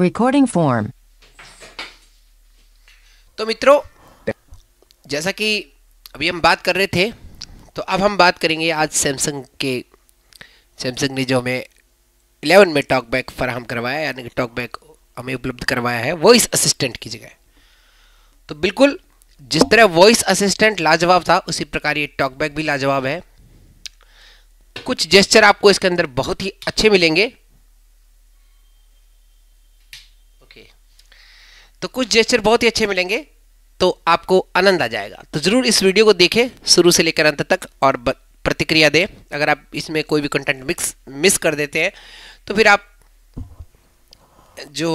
Recording form. तो मित्रों, जैसा कि अभी हम बात कर रहे थे तो अब हम बात करेंगे आज सैमसंग के सैमसंग ने जो हमें 11 में टॉक बैक फराहम करवाया यानी कि टॉक बैक हमें उपलब्ध करवाया है वॉइस असिस्टेंट की जगह। तो बिल्कुल, जिस तरह वॉइस असिस्टेंट लाजवाब था, उसी प्रकार ये टॉक बैक भी लाजवाब है। कुछ जेस्चर आपको इसके अंदर बहुत ही अच्छे मिलेंगे। तो कुछ जेस्चर बहुत ही अच्छे मिलेंगे तो आपको आनंद आ जाएगा। तो ज़रूर इस वीडियो को देखें शुरू से लेकर अंत तक और प्रतिक्रिया दें। अगर आप इसमें कोई भी कंटेंट मिक्स मिस कर देते हैं तो फिर आप जो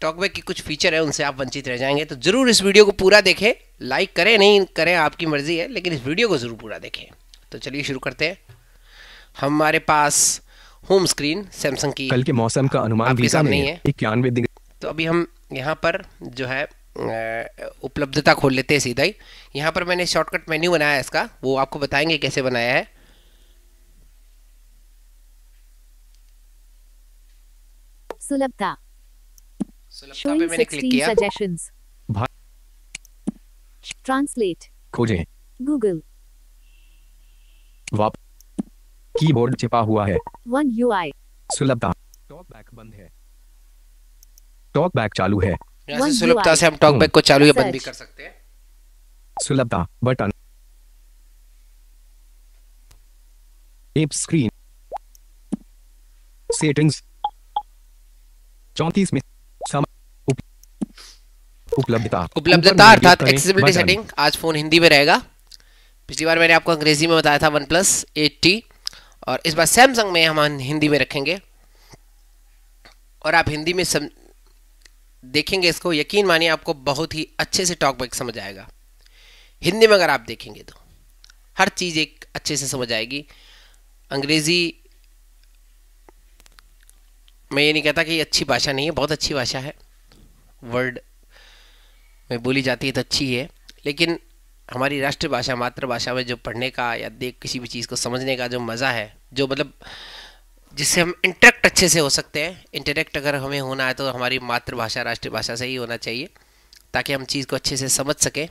टॉकबैक की कुछ फीचर है उनसे आप वंचित रह जाएँगे। तो ज़रूर इस वीडियो को पूरा देखें। लाइक करें नहीं करें आपकी मर्ज़ी है लेकिन इस वीडियो को ज़रूर पूरा देखें। तो चलिए शुरू करते हैं। हमारे पास होम स्क्रीन सैमसंग की कल के मौसम का अनुमान सामने है। इक्यानवे डिग्री तो अभी हम यहाँ पर जो है उपलब्धता खोल लेते हैं सीधा ही। यहाँ पर मैंने शॉर्टकट मेन्यू बनाया है इसका वो आपको बताएँगे कैसे बनाया है। सुलभता। सुलभता पे मैंने क्लिक किया। translate. खोजें। Google. वाप कीबोर्ड छिपा हुआ है। वन ui सुलभता। टॉक बैक बंद है। टॉक बैक चालू है। सुलभता से हम टॉकबैक को चालू या बंद भी कर सकते हैं। सुलभता बटन। एप स्क्रीन सेटिंग्स चौंतीस में उपलब्धता। उपलब्धता अर्थात एक्सेसिबिलिटी सेटिंग आज फ़ोन हिंदी में रहेगा। पिछली बार मैंने आपको अंग्रेज़ी में बताया था वन प्लस एट्टी और इस बार सैमसंग में हम हिंदी में रखेंगे। और आप हिंदी में सम देखेंगे इसको, यकीन मानिए आपको बहुत ही अच्छे से टॉक बैक समझ आएगा। हिंदी में अगर आप देखेंगे तो हर चीज़ एक अच्छे से समझ आएगी। अंग्रेज़ी मैं ये नहीं कहता कि अच्छी भाषा नहीं है, बहुत अच्छी भाषा है। वर्ड में बोली जाती है तो अच्छी है, लेकिन हमारी राष्ट्रभाषा, मातृभाषा में जो पढ़ने का या देख किसी भी चीज़ को समझने का जो मज़ा है, जो मतलब जिससे हम इंटरेक्ट अच्छे से हो सकते हैं। इंटरेक्ट अगर हमें होना है तो हमारी मातृभाषा, राष्ट्रभाषा से ही होना चाहिए, ताकि हम चीज़ को अच्छे से समझ सकें।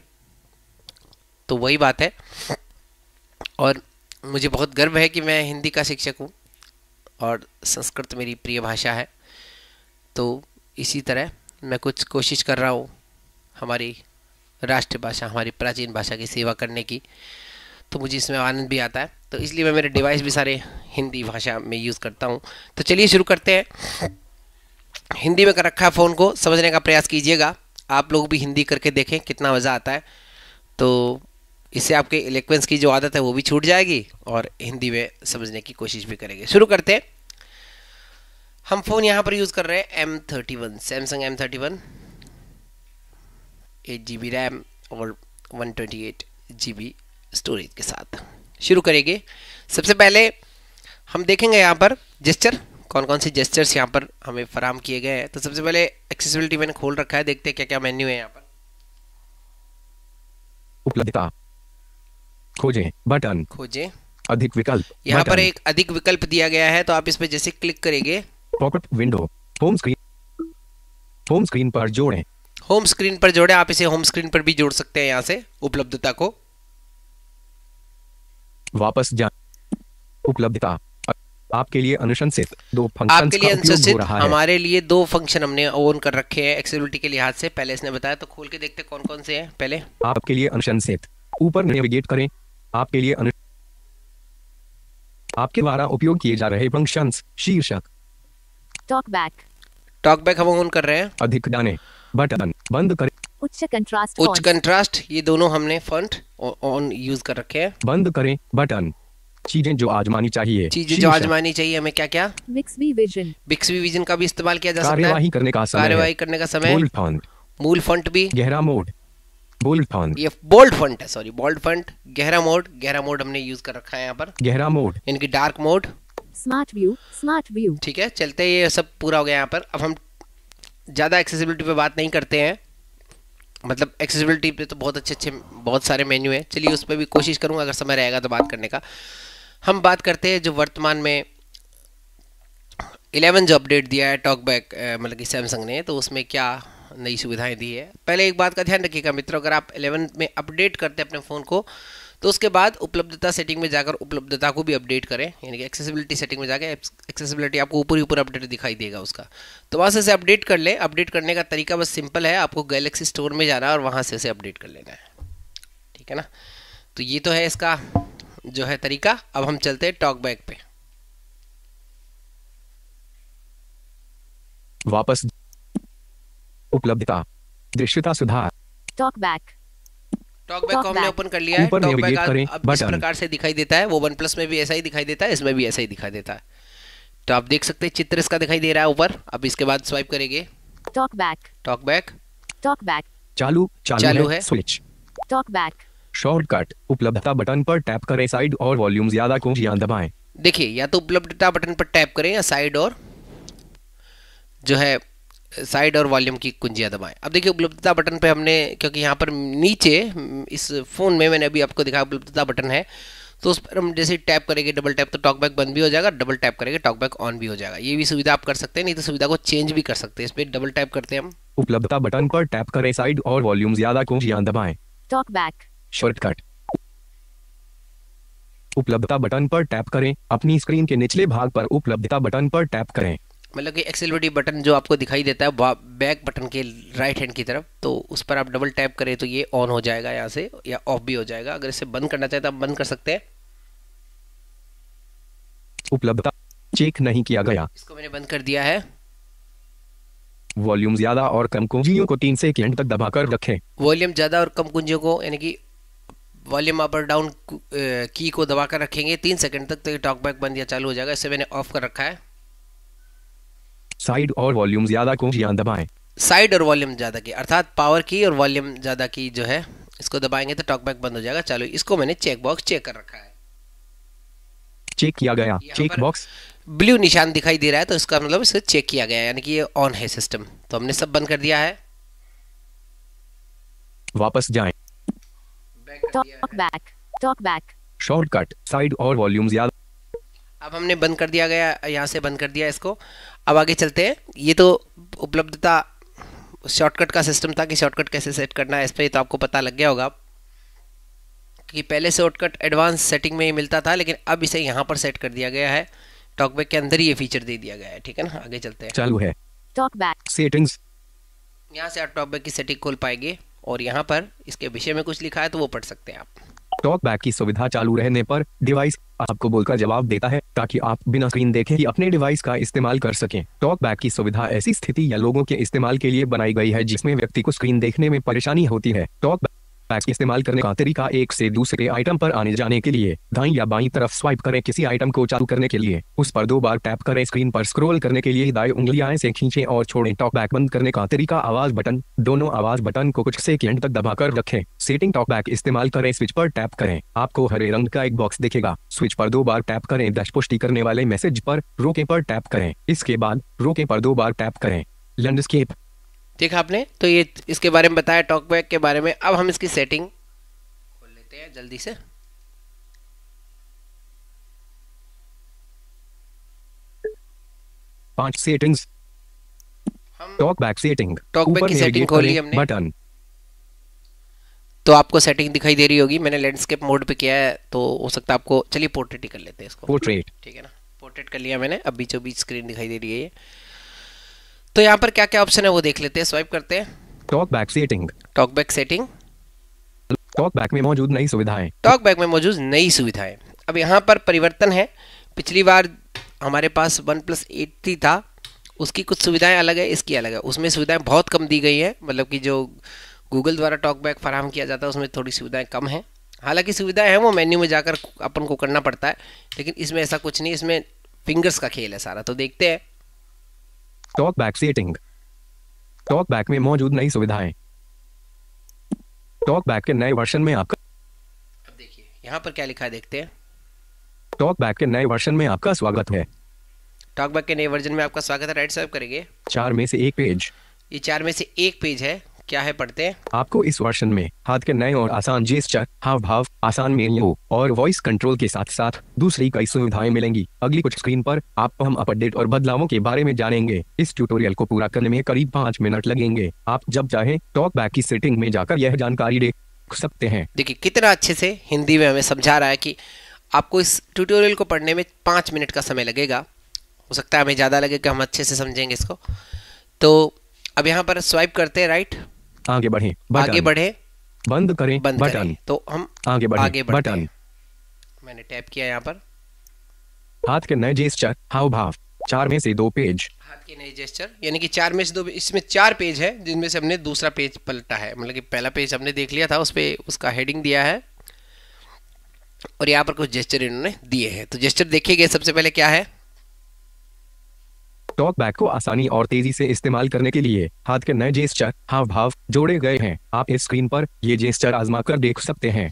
तो वही बात है। और मुझे बहुत गर्व है कि मैं हिंदी का शिक्षक हूँ और संस्कृत मेरी प्रिय भाषा है। तो इसी तरह मैं कुछ कोशिश कर रहा हूँ हमारी राष्ट्रभाषा, हमारी प्राचीन भाषा की सेवा करने की। तो मुझे इसमें आनंद भी आता है। तो इसलिए मैं मेरे डिवाइस भी सारे हिंदी भाषा में यूज़ करता हूँ। तो चलिए शुरू करते हैं। हिंदी में कर रखा है फ़ोन को। समझने का प्रयास कीजिएगा। आप लोग भी हिंदी करके देखें कितना मज़ा आता है। तो इससे आपके इलेक्वेंस की जो आदत है वो भी छूट जाएगी और हिंदी में समझने की कोशिश भी करेंगे। शुरू करते हैं। हम फ़ोन यहाँ पर यूज़ कर रहे हैं M thirty one Samsung M thirty one eight G B RAM और one twenty eight G B storage के साथ। शुरू करेंगे। सबसे पहले हम देखेंगे यहाँ पर जेस्चर कौन कौन से जेस्चर्स यहाँ पर हमें फराम किए गए हैं। तो सबसे पहले एक्सेसिबिलिटी मैंने खोल रखा है। देखते हैं क्या क्या मेन्यू है यहाँ पर। उपलब्धता। खोजें। बटन। खोजें। अधिक विकल्प। यहाँ पर एक अधिक विकल्प दिया गया है। तो आप इस पर जैसे क्लिक करेंगे। Popup window home screen home screen पर जोड़ें। होम स्क्रीन पर जोड़े। आप इसे होम स्क्रीन पर भी जोड़ सकते हैं यहाँ से उपलब्धता को। वापस जा उपलब्धता। आपके लिए अनुशंसित दो फ़ंक्शंस आपके लिए अनुशंसित हमारे लिए दो फ़ंक्शन हमने ऑन कर रखे हैं एक्सेसिबिलिटी के लिहाज से। पहले इसने बताया तो खोल के देखते कौन कौन से हैं पहले। आपके लिए अनुशंसित। ऊपर नेविगेट करें। आपके लिए अनु आपके द्वारा उपयोग किए जा रहे फ़ंक्शंस शीर्षक। Talkback टॉकबैक हम ऑन कर रहे हैं। अधिक जाने। बटन बंद करें। उच्च कंट्रास्ट उच्च कंट्रास्ट ये दोनों हमने फंट ऑन यूज़ कर रखे हैं। बंद करें बटन। चीज़ें जो आजमानी चाहिए। चीज़ें जो आजमानी चाहिए हमें क्या क्या? Bixby Vision बिक्सवी विजन का भी इस्तेमाल किया जा सकता कार्यवाही है करने का समय कार्यवाही करने का समय बोल्ड फॉन्ट मूल फंट भी। गहरा मोड बोल्ड फॉन्ट ये बोल्ड फंट है सॉरी बोल्ड फंट गहरा मोड गहरा मोड हमने यूज़ कर रखा है यहाँ पर। गहरा मोड इनकी dark mode smart view smart view ठीक है चलते ये सब पूरा हो गया यहाँ पर। अब हम ज़्यादा एक्सेसिबिलिटी पे बात नहीं करते हैं। मतलब एक्सेसिबिलिटी पे तो बहुत अच्छे अच्छे बहुत सारे मेन्यू हैं। चलिए उस पर भी कोशिश करूँगा, अगर समय रहेगा तो बात करने का। हम बात करते हैं जो वर्तमान में 11 जो अपडेट दिया है टॉक बैक मतलब कि सैमसंग ने तो उसमें क्या नई सुविधाएँ दी है? पहले एक बात का ध्यान रखिएगा मित्रों, अगर आप 11 में अपडेट करते हैं अपने फ़ोन को तो उसके बाद उपलब्धता सेटिंग में जाकर उपलब्धता को भी अपडेट करें यानी कि एक्सेसिबिलिटी सेटिंग में जाकर एक्सेसिबिलिटी आपको ऊपर ही ऊपर अपडेट दिखाई देगा उसका। तो वहाँ से इसे अपडेट कर लें। अपडेट करने का तरीका बस सिंपल है आपको गैलेक्सी स्टोर में जाना है और वहाँ से इसे अपडेट कर लेना है। ठीक है ना? तो ये तो है इसका जो है तरीका। अब हम चलते हैं टॉक बैक पे। वापस। उपलब्धता। दृश्यता सुधार। टॉक बैक टॉक बैक को हमने ओपन कर लिया है। ऊपर टॉक बैक करें अब इस प्रकार से दिखाई देता है। वो वन प्लस में भी ऐसा ही दिखाई देता है इसमें भी ऐसा ही दिखाई देता है। तो आप देख सकते हैं चित्र इसका दिखाई दे रहा है ऊपर। अब इसके बाद स्वाइप करेंगे। Talk back talk back talk back चालू चालू, है, स्विच टॉक बैक शॉर्टकट उपलब्धता बटन पर टैप करें साइड और वॉल्यूम ज़्यादा को या दबाएँ। देखिए या तो उपलब्धता बटन पर टैप करें या साइड और जो है साइड और वॉल्यूम की कुंजियाँ दबाएँ। अब देखिए उपलब्धता बटन पे हमने क्योंकि यहाँ पर नीचे इस फ़ोन में मैंने अभी आपको दिखाया उपलब्धता बटन है तो उस पर हम जैसे टैप करेंगे डबल टैप तो टॉक बैक बंद भी हो जाएगा डबल टैप करेंगे टॉक बैक ऑन भी हो जाएगा। ये भी सुविधा आप कर सकते हैं नहीं तो सुविधा को चेंज भी कर सकते हैं। इस पर डबल टैप करते हैं हम। उपलब्धता बटन पर टैप करें साइड और वॉल्यूम ज़्यादा को दबाएँ। टॉक बैक शॉर्टकट उपलब्धता बटन पर टैप करें अपनी स्क्रीन के निचले भाग पर उपलब्धता बटन पर टैप करें। मतलब कि एक्सेलरिटी बटन जो आपको दिखाई देता है बैक बटन के राइट हैंड की तरफ़ तो उस पर आप डबल टैप करें तो ये ऑन हो जाएगा यहाँ से या ऑफ़ भी हो जाएगा। अगर इसे बंद करना चाहे तो आप बंद कर सकते हैं। उपलब्धता चेक नहीं किया गया। इसको मैंने बंद कर दिया है। वॉल्यूम ज़्यादा और कम कुंजियों को तीन सेकंड तक दबाकर रखें। वॉल्यूम ज़्यादा और कम कुंजियों को यानी कि वॉल्यूम अप और डाउन की को दबाकर रखेंगे तीन सेकंड तक तो ये टॉक बैक बंद या चालू हो जाएगा। इसे मैंने ऑफ़ कर रखा है। साइड और वॉल्यूम ज़्यादा को या दबाएँ। साइड और वॉल्यूम ज़्यादा की अर्थात पावर की और वॉल्यूम ज़्यादा की जो है इसको दबाएँगे तो टॉक बैक बंद हो जाएगा। चलो इसको मैंने चेक बॉक्स चेक कर रखा है। चेक किया गया। Check box. ब्लू निशान दिखाई दे रहा है तो इसका मतलब इसे चेक किया गया यानी कि ये ऑन है सिस्टम। तो हमने सब बंद कर दिया है। वापस जाएँ। Talk back talk back shortcut side और वॉल्यूम ज़्यादा। अब हमने बंद कर दिया गया यहाँ से बंद कर दिया इसको। अब आगे चलते हैं। ये तो उपलब्धता शॉर्टकट का सिस्टम था कि शॉर्टकट कैसे सेट करना है इस पर तो आपको पता लग गया होगा। कि पहले शॉर्टकट एडवांस सेटिंग में ही मिलता था लेकिन अब इसे यहाँ पर सेट कर दिया गया है। टॉकबैक के अंदर ही ये फीचर दे दिया गया है ठीक है ना? आगे चलते हैं। चालू है। टॉकबैक सेटिंग्स यहाँ से आप टॉकबैक की सेटिंग खोल पाएँगे और यहाँ पर इसके विषय में कुछ लिखा है तो वो पढ़ सकते हैं आप। टॉक बैक की सुविधा चालू रहने पर डिवाइस आपको बोलकर जवाब देता है, ताकि आप बिना स्क्रीन देखे ही अपने डिवाइस का इस्तेमाल कर सकें। टॉक बैक की सुविधा ऐसी स्थिति या लोगों के इस्तेमाल के लिए बनाई गई है जिसमें व्यक्ति को स्क्रीन देखने में परेशानी होती है। टॉक पैक्स इस्तेमाल करने का तरीका एक से दूसरे आइटम पर आने जाने के लिए। दाई या बाई तरफ़ स्वाइप करें किसी आइटम को चालू करने के लिए। उस पर दो बार टैप करें स्क्रीन पर स्क्रॉल करने के लिए दाएँ उंगलियाँ से खींचें और छोड़ें। टॉक बैक बंद करने का तरीका आवाज़ बटन, दोनों आवाज़ बटन को कुछ सेकंड तक दबाकर रखें। सेटिंग टॉक बैक इस्तेमाल करें स्विच पर टैप करें। आपको हरे रंग का एक बॉक्स दिखेगा। स्विच पर दो बार टैप करें। दश पुष्टि करने वाले मैसेज पर रोके पर टैप करें। इसके बाद रोके पर दो बार टैप करें। लैंडस्केप देखा आपने? तो ये इसके बारे में बताया टॉक बैक के बारे में। अब हम इसकी सेटिंग खोल लेते हैं जल्दी से। पाँच settings talk back setting talk back की सेटिंग खोली हमने। बटन तो आपको सेटिंग दिखाई दे रही होगी। मैंने लैंडस्केप मोड पे किया है तो हो सकता है आपको चलिए पोर्ट्रेट ही कर लेते हैं इसको। पोर्ट्रेट ठीक है ना? पोर्ट्रेट कर लिया मैंने। अब बीचों बीच स्क्रीन दिखाई दे रही है तो यहाँ पर क्या क्या ऑप्शन है वो देख लेते हैं स्वाइप करते हैं। Talk back setting talk back setting talk back में मौजूद नई सुविधाएँ। टॉक बैक में मौजूद नई सुविधाएँ। अब यहाँ पर परिवर्तन है। पिछली बार हमारे पास वन प्लस एट्टी था। उसकी कुछ सुविधाएँ अलग है इसकी अलग है। उसमें सुविधाएँ बहुत कम दी गई हैं। मतलब कि जो गूगल द्वारा टॉक बैक फराहम किया जाता है उसमें थोड़ी सुविधाएँ कम हैं। हालाँकि सुविधाएँ हैं वो मेन्यू में जाकर अपन को करना पड़ता है। लेकिन इसमें ऐसा कुछ नहीं इसमें फिंगर्स का खेल है सारा। तो देखते हैं। Talk back setting talk back में मौजूद नई सुविधाएँ। टॉक बैक के नए वर्षन में आपका अब देखिए यहाँ पर क्या लिखा है देखते हैं। टॉक बैक के नए वर्षन में आपका स्वागत है। टॉक बैक के नए वर्जन में आपका स्वागत है राइट स्वाइप करेंगे? चार में से एक पेज ये चार में से एक पेज है। क्या है पढ़ते हैं? आपको इस वर्षन में हाथ के नए और आसान जेस्टर हाव भाव आसान मेन्यू और वॉइस कंट्रोल के साथ साथ दूसरी कई सुविधाएँ मिलेंगी। अगली कुछ स्क्रीन पर आप हम अपडेट और बदलावों के बारे में जानेंगे। इस ट्यूटोरियल को पूरा करने में करीब पाँच मिनट लगेंगे। आप जब चाहें टॉक बैक की सेटिंग में जाकर यह जानकारी देख सकते हैं। देखिए कितना अच्छे से हिंदी में हमें समझा रहा है कि आपको इस ट्यूटोरियल को पढ़ने में पाँच मिनट का समय लगेगा। हो सकता है हमें ज़्यादा लगे कि हम अच्छे से समझेंगे इसको। तो अब यहाँ पर स्वाइप करते हैं राइट आगे बढ़े आगे बढ़े। बंद करें बंद बटन। करें तो हम आगे बढ़े आगे बटन। मैंने टैप किया यहाँ पर। हाथ के नए जेस्चर हाव भाव चार में से दो पेज। हाथ के नए जेस्चर यानी कि चार में से दो इसमें चार पेज है जिनमें से हमने दूसरा पेज पलटा है। मतलब कि पहला पेज हमने देख लिया था उस पर उसका हेडिंग दिया है। और यहाँ पर कुछ जेस्चर इन्होंने दिए हैं। तो जेस्चर देखिए सबसे पहले क्या है? टॉक बैक को आसानी और तेज़ी से इस्तेमाल करने के लिए हाथ के नए जेस्चर, हाव भाव जोड़े गए हैं। आप इस स्क्रीन पर ये जेस्चर आजमा कर देख सकते हैं।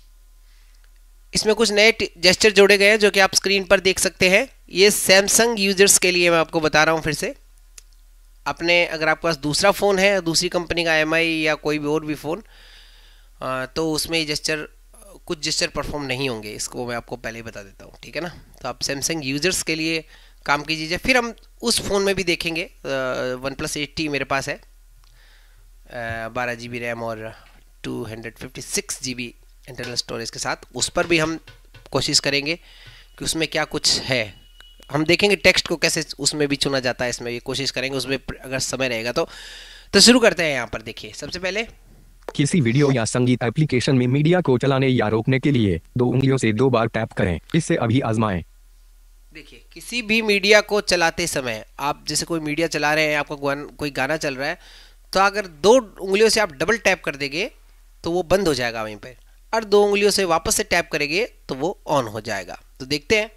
इसमें कुछ नए जेस्चर जोड़े गए हैं जो कि आप स्क्रीन पर देख सकते हैं। ये सैमसंग यूज़र्स के लिए मैं आपको बता रहा हूँ फिर से। अपने, अगर आपके पास दूसरा फ़ोन है, दूसरी कंपनी का एम या कोई भी और भी फ़ोन तो उसमें ये जेस्चर, कुछ जेस्चर परफॉर्म नहीं होंगे। इसको मैं आपको पहले ही बता देता हूँ, ठीक है ना? तो आप सैमसंग यूज़र्स के लिए काम की कीजिए। फिर हम उस फ़ोन में भी देखेंगे। वन प्लस एट्टी मेरे पास है। बारह जी बी रैम और two hundred fifty six G B internal storage के साथ। उस पर भी हम कोशिश करेंगे कि उसमें क्या कुछ है। हम देखेंगे टेक्स्ट को कैसे उसमें भी चुना जाता है, इसमें भी कोशिश करेंगे। उसमें अगर समय रहेगा तो तो शुरू करते हैं यहाँ पर, देखिए। सबसे पहले किसी वीडियो या संगीत एप्लीकेशन में मीडिया को चलाने या रोकने के लिए दो उंगलियों से दो बार टैप करें। इससे अभी आजमाएँ। देखिए किसी भी मीडिया को चलाते समय आप जैसे कोई मीडिया चला रहे हैं आपका कोई गाना चल रहा है तो अगर दो उंगलियों से आप डबल टैप कर देंगे तो वो बंद हो जाएगा वहीं पर और दो उंगलियों से वापस से टैप करेंगे तो वो ऑन हो जाएगा। तो देखते हैं।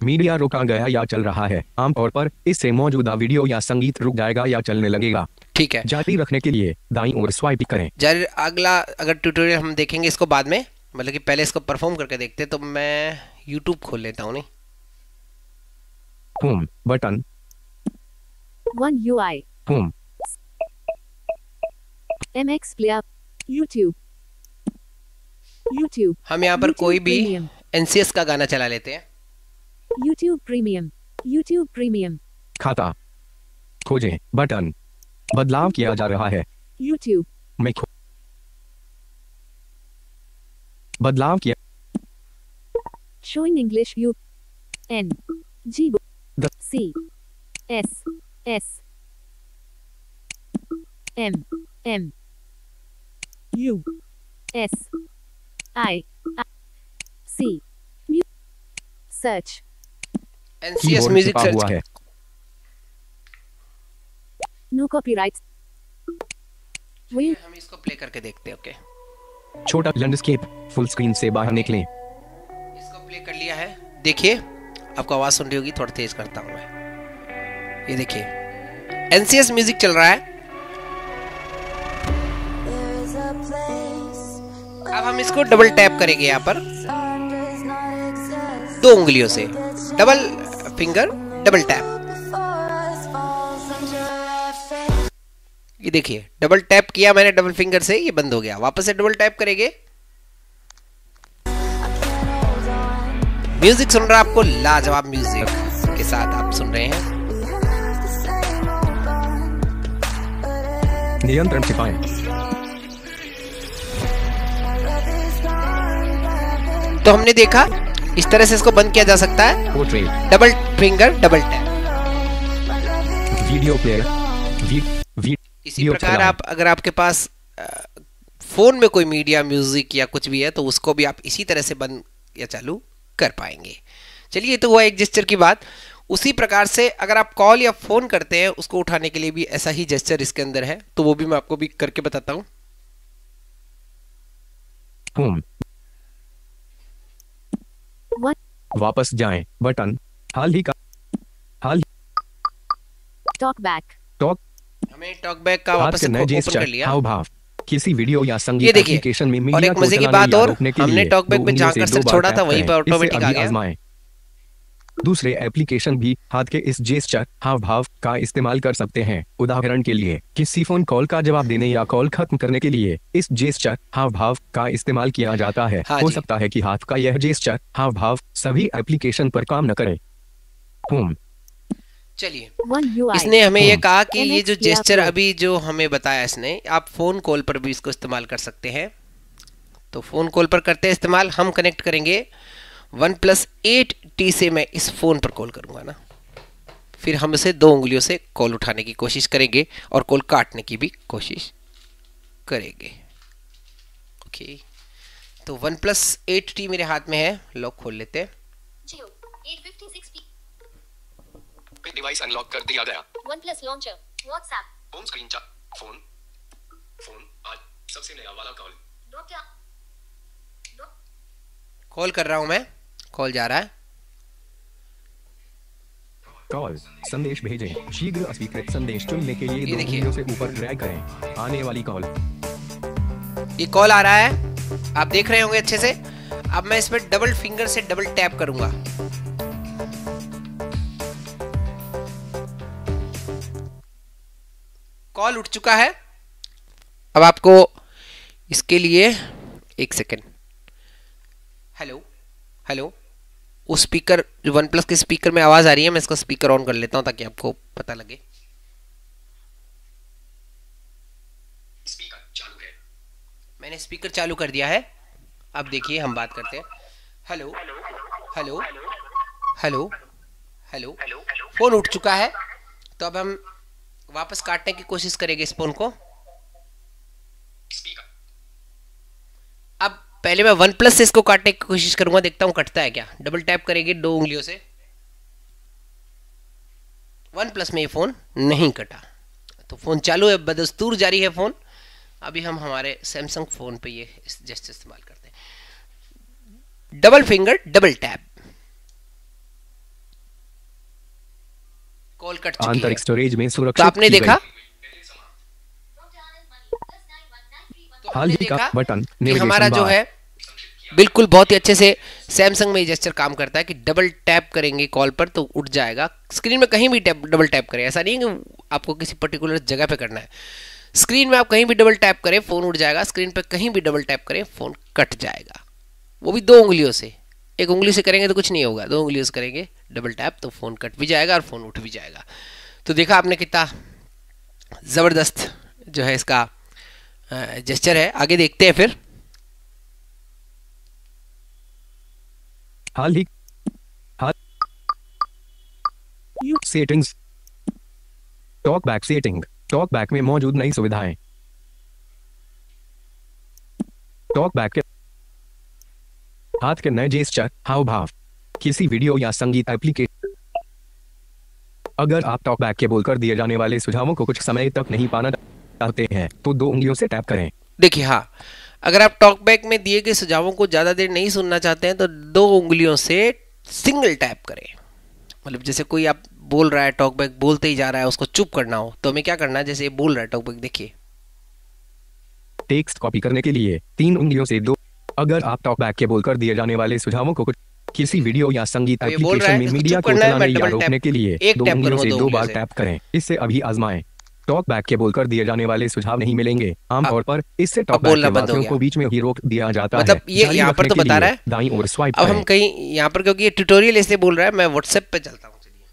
मीडिया रोका गया या चल रहा है आमतौर पर इससे मौजूदा वीडियो या संगीत रुक जाएगा या चलने लगेगा। ठीक है। जारी रखने के लिए दाई ओर स्वाइप करें। जारी अगला अगर ट्यूटोरियल हम देखेंगे इसको बाद में। मतलब कि पहले इसको परफॉर्म करके देखते तो मैं यूट्यूब खोल लेता हूँ नहीं? Home button one U I home YouTube, YouTube. हम यहाँ पर YouTube कोई भी एनसीएस का गाना चला लेते हैं। YouTube Premium, YouTube Premium, खाता. खोजें. बटन बदलाव किया जा रहा है। YouTube, मैं बदलाव किया। Showing English U N G C S S M M U S I C U search NCS music search है नो कॉपीराइट वही हम इसको प्ले करके देखते हैं ओके okay? छोटा लैंडस्केप फुल स्क्रीन से बाहर निकलें। इसको प्ले कर लिया है। देखिए, आपको आवाज़ सुन रही होगी, थोड़ा तेज करता हूँ मैं। ये देखिए एनसीएस म्यूज़िक चल रहा है। अब हम इसको डबल टैप करेंगे यहाँ पर। दो उंगलियों से। डबल फिंगर डबल टैप ये देखिए डबल टैप किया मैंने डबल फिंगर से ये बंद हो गया। वापस से डबल टैप करेंगे। म्यूज़िक सुन रहा है आपको लाजवाब म्यूज़िक के साथ आप सुन रहे हैं। नियंत्रण छिपाएँ। तो हमने देखा इस तरह से इसको बंद किया जा सकता है। Double finger double tap video player we, we, इसी प्रकार आप अगर आपके पास फ़ोन में कोई मीडिया म्यूज़िक या कुछ भी है तो उसको भी आप इसी तरह से बंद या चालू कर पाएँगे। चलिए तो हुआ एक जेस्चर की बात। उसी प्रकार से अगर आप कॉल या फ़ोन करते हैं उसको उठाने के लिए भी ऐसा ही जेस्चर इसके अंदर है। तो वो भी मैं आपको भी करके बताता हूँ। वापस जाएँ। बटन। हाल ही का हाल talk back, टॉक हमें टॉक बैक का वापस से ओपन कर लिया। हाव भाव किसी वीडियो या संगीत एप्लीकेशन में और मीडिया एक मज़े की बात और हमने टॉकबैक में जहाँ उंगलियों कर्सर छोड़ा था वहीं पर ऑटोमेटिक आ गया। दूसरे एप्लीकेशन भी हाथ के इस जेस्चर हाव भाव का इस्तेमाल कर सकते हैं। उदाहरण के लिए किसी फ़ोन कॉल का जवाब देने या कॉल खत्म करने के लिए इस जेस्चर हाव भाव का इस्तेमाल किया जाता है। हाँ हो सकता है कि हाथ का यह जेस्चर हाव भाव सभी एप्लीकेशन पर काम न करे। होम चलिए। इसने हमें ये। कहा कि ये जो जेस्चर अभी जो हमें बताया इसने आप फ़ोन कॉल पर भी इसको इस्तेमाल कर सकते हैं। तो फ़ोन कॉल पर करते हैं इस्तेमाल हम कनेक्ट करेंगे। वन प्लस एट टी से मैं इस फ़ोन पर कॉल करूँगा ना। फिर हम इसे दो उंगलियों से कॉल उठाने की कोशिश करेंगे और कॉल काटने की भी कोशिश करेंगे। ओके तो वन प्लस एट टी मेरे हाथ में है। लॉक खोल लेते हैं। डिवाइस अनलॉक कर दिया गया। OnePlus launcher WhatsApp home screen phone phone आज सबसे नया वाला कॉल कॉल कर रहा हूँ मैं। कॉल जा रहा है। कॉल संदेश भेजें। शीघ्र अस्वीकृत संदेश चुनने के लिए दो। उंगलियों से ऊपर ड्रैग करें। आने वाली कॉल ये कॉल आ रहा है। आप देख रहे होंगे अच्छे से। अब मैं इस पर डबल फिंगर से डबल टैप करूँगा। कॉल उठ चुका है। अब आपको इसके लिए एक सेकेंड। हेलो हेलो उस स्पीकर जो वन प्लस के स्पीकर में आवाज़ आ रही है मैं इसका स्पीकर ऑन कर लेता हूँ ताकि आपको पता लगे। स्पीकर चालू है। मैंने स्पीकर चालू कर दिया है। अब देखिए हम बात करते हैं। Hello hello hello hello. Phone उठ चुका है। तो अब हम वापस काटने की कोशिश करेंगे इस फ़ोन को। अब पहले मैं वन प्लस से इसको काटने की कोशिश करूँगा देखता हूँ कटता है क्या। डबल टैप करेंगे दो उंगलियों से। वन प्लस में ये फ़ोन नहीं कटा। तो फ़ोन चालू है बदस्तूर जारी है फ़ोन। अभी हम हमारे सैमसंग फ़ोन पे ये जेस्चर इस्तेमाल करते हैं। Double finger double tap call cut चुकी आंतरिक स्टोरेज में तो आपने देखा? तो हाल ही का बटन हमारा जो है बिल्कुल बहुत ही अच्छे से सैमसंग में जेस्चर काम करता है कि डबल टैप करेंगे कॉल पर तो उठ जाएगा। स्क्रीन में कहीं भी टैप डबल टैप करें। ऐसा नहीं है कि आपको किसी पर्टिकुलर जगह पे करना है। स्क्रीन में आप कहीं भी डबल टैप करें फ़ोन उठ जाएगा। स्क्रीन पर कहीं भी डबल टैप करें फ़ोन कट जाएगा। वो भी दो उंगलियों से। एक उंगली से करेंगे तो कुछ नहीं होगा। दो उंगलियों से करेंगे डबल टैप तो फ़ोन कट भी जाएगा और फ़ोन उठ भी जाएगा। तो देखा आपने कितना ज़बरदस्त जो है इसका जेस्चर है। आगे देखते हैं फिर। हाल ही settings talk back setting talk back में मौजूद नई सुविधाएँ। टॉक बैक के हाथ के नए जेस्चर हाव भाव किसी वीडियो या संगीत एप्लीकेशन। अगर आप टॉक बैक के बोलकर दिए जाने वाले सुझावों को कुछ समय तक नहीं पाना चाहते हैं तो दो उंगलियों से टैप करें। देखिए हाँ। अगर आप टॉक बैक में दिए गए सुझावों को ज़्यादा देर नहीं सुनना चाहते हैं तो दो उंगलियों से सिंगल टैप करें। मतलब जैसे कोई आप बोल रहा है टॉक बैक बोलते ही जा रहा है उसको चुप करना हो तो हमें क्या करना है? जैसे ये बोल रहा है टॉक बैक देखिए। टेक्स्ट कॉपी करने के लिए तीन उंगलियों से दो अगर आप टॉक बैक के बोलकर दिए जाने वाले सुझावों को कुछ किसी वीडियो या संगीत ये एप्लीकेशन में मीडिया को चलाने या रोकने के लिए एक दो टैप उंगलियों से दो बार टैप करें। इससे अभी आजमाएँ। टॉक बैक के बोलकर दिए जाने वाले सुझाव नहीं मिलेंगे। आमतौर पर इससे टॉक बैक के को बीच में ही रोक दिया जाता मतलब है ये जारी यहाँ पर तो बता रहा है। दाईं ओर स्वाइप अब हम कहीं यहाँ पर क्योंकि ये ट्यूटोरियल इसलिए बोल रहा है मैं व्हाट्सएप पे चलता हूँ चलिए।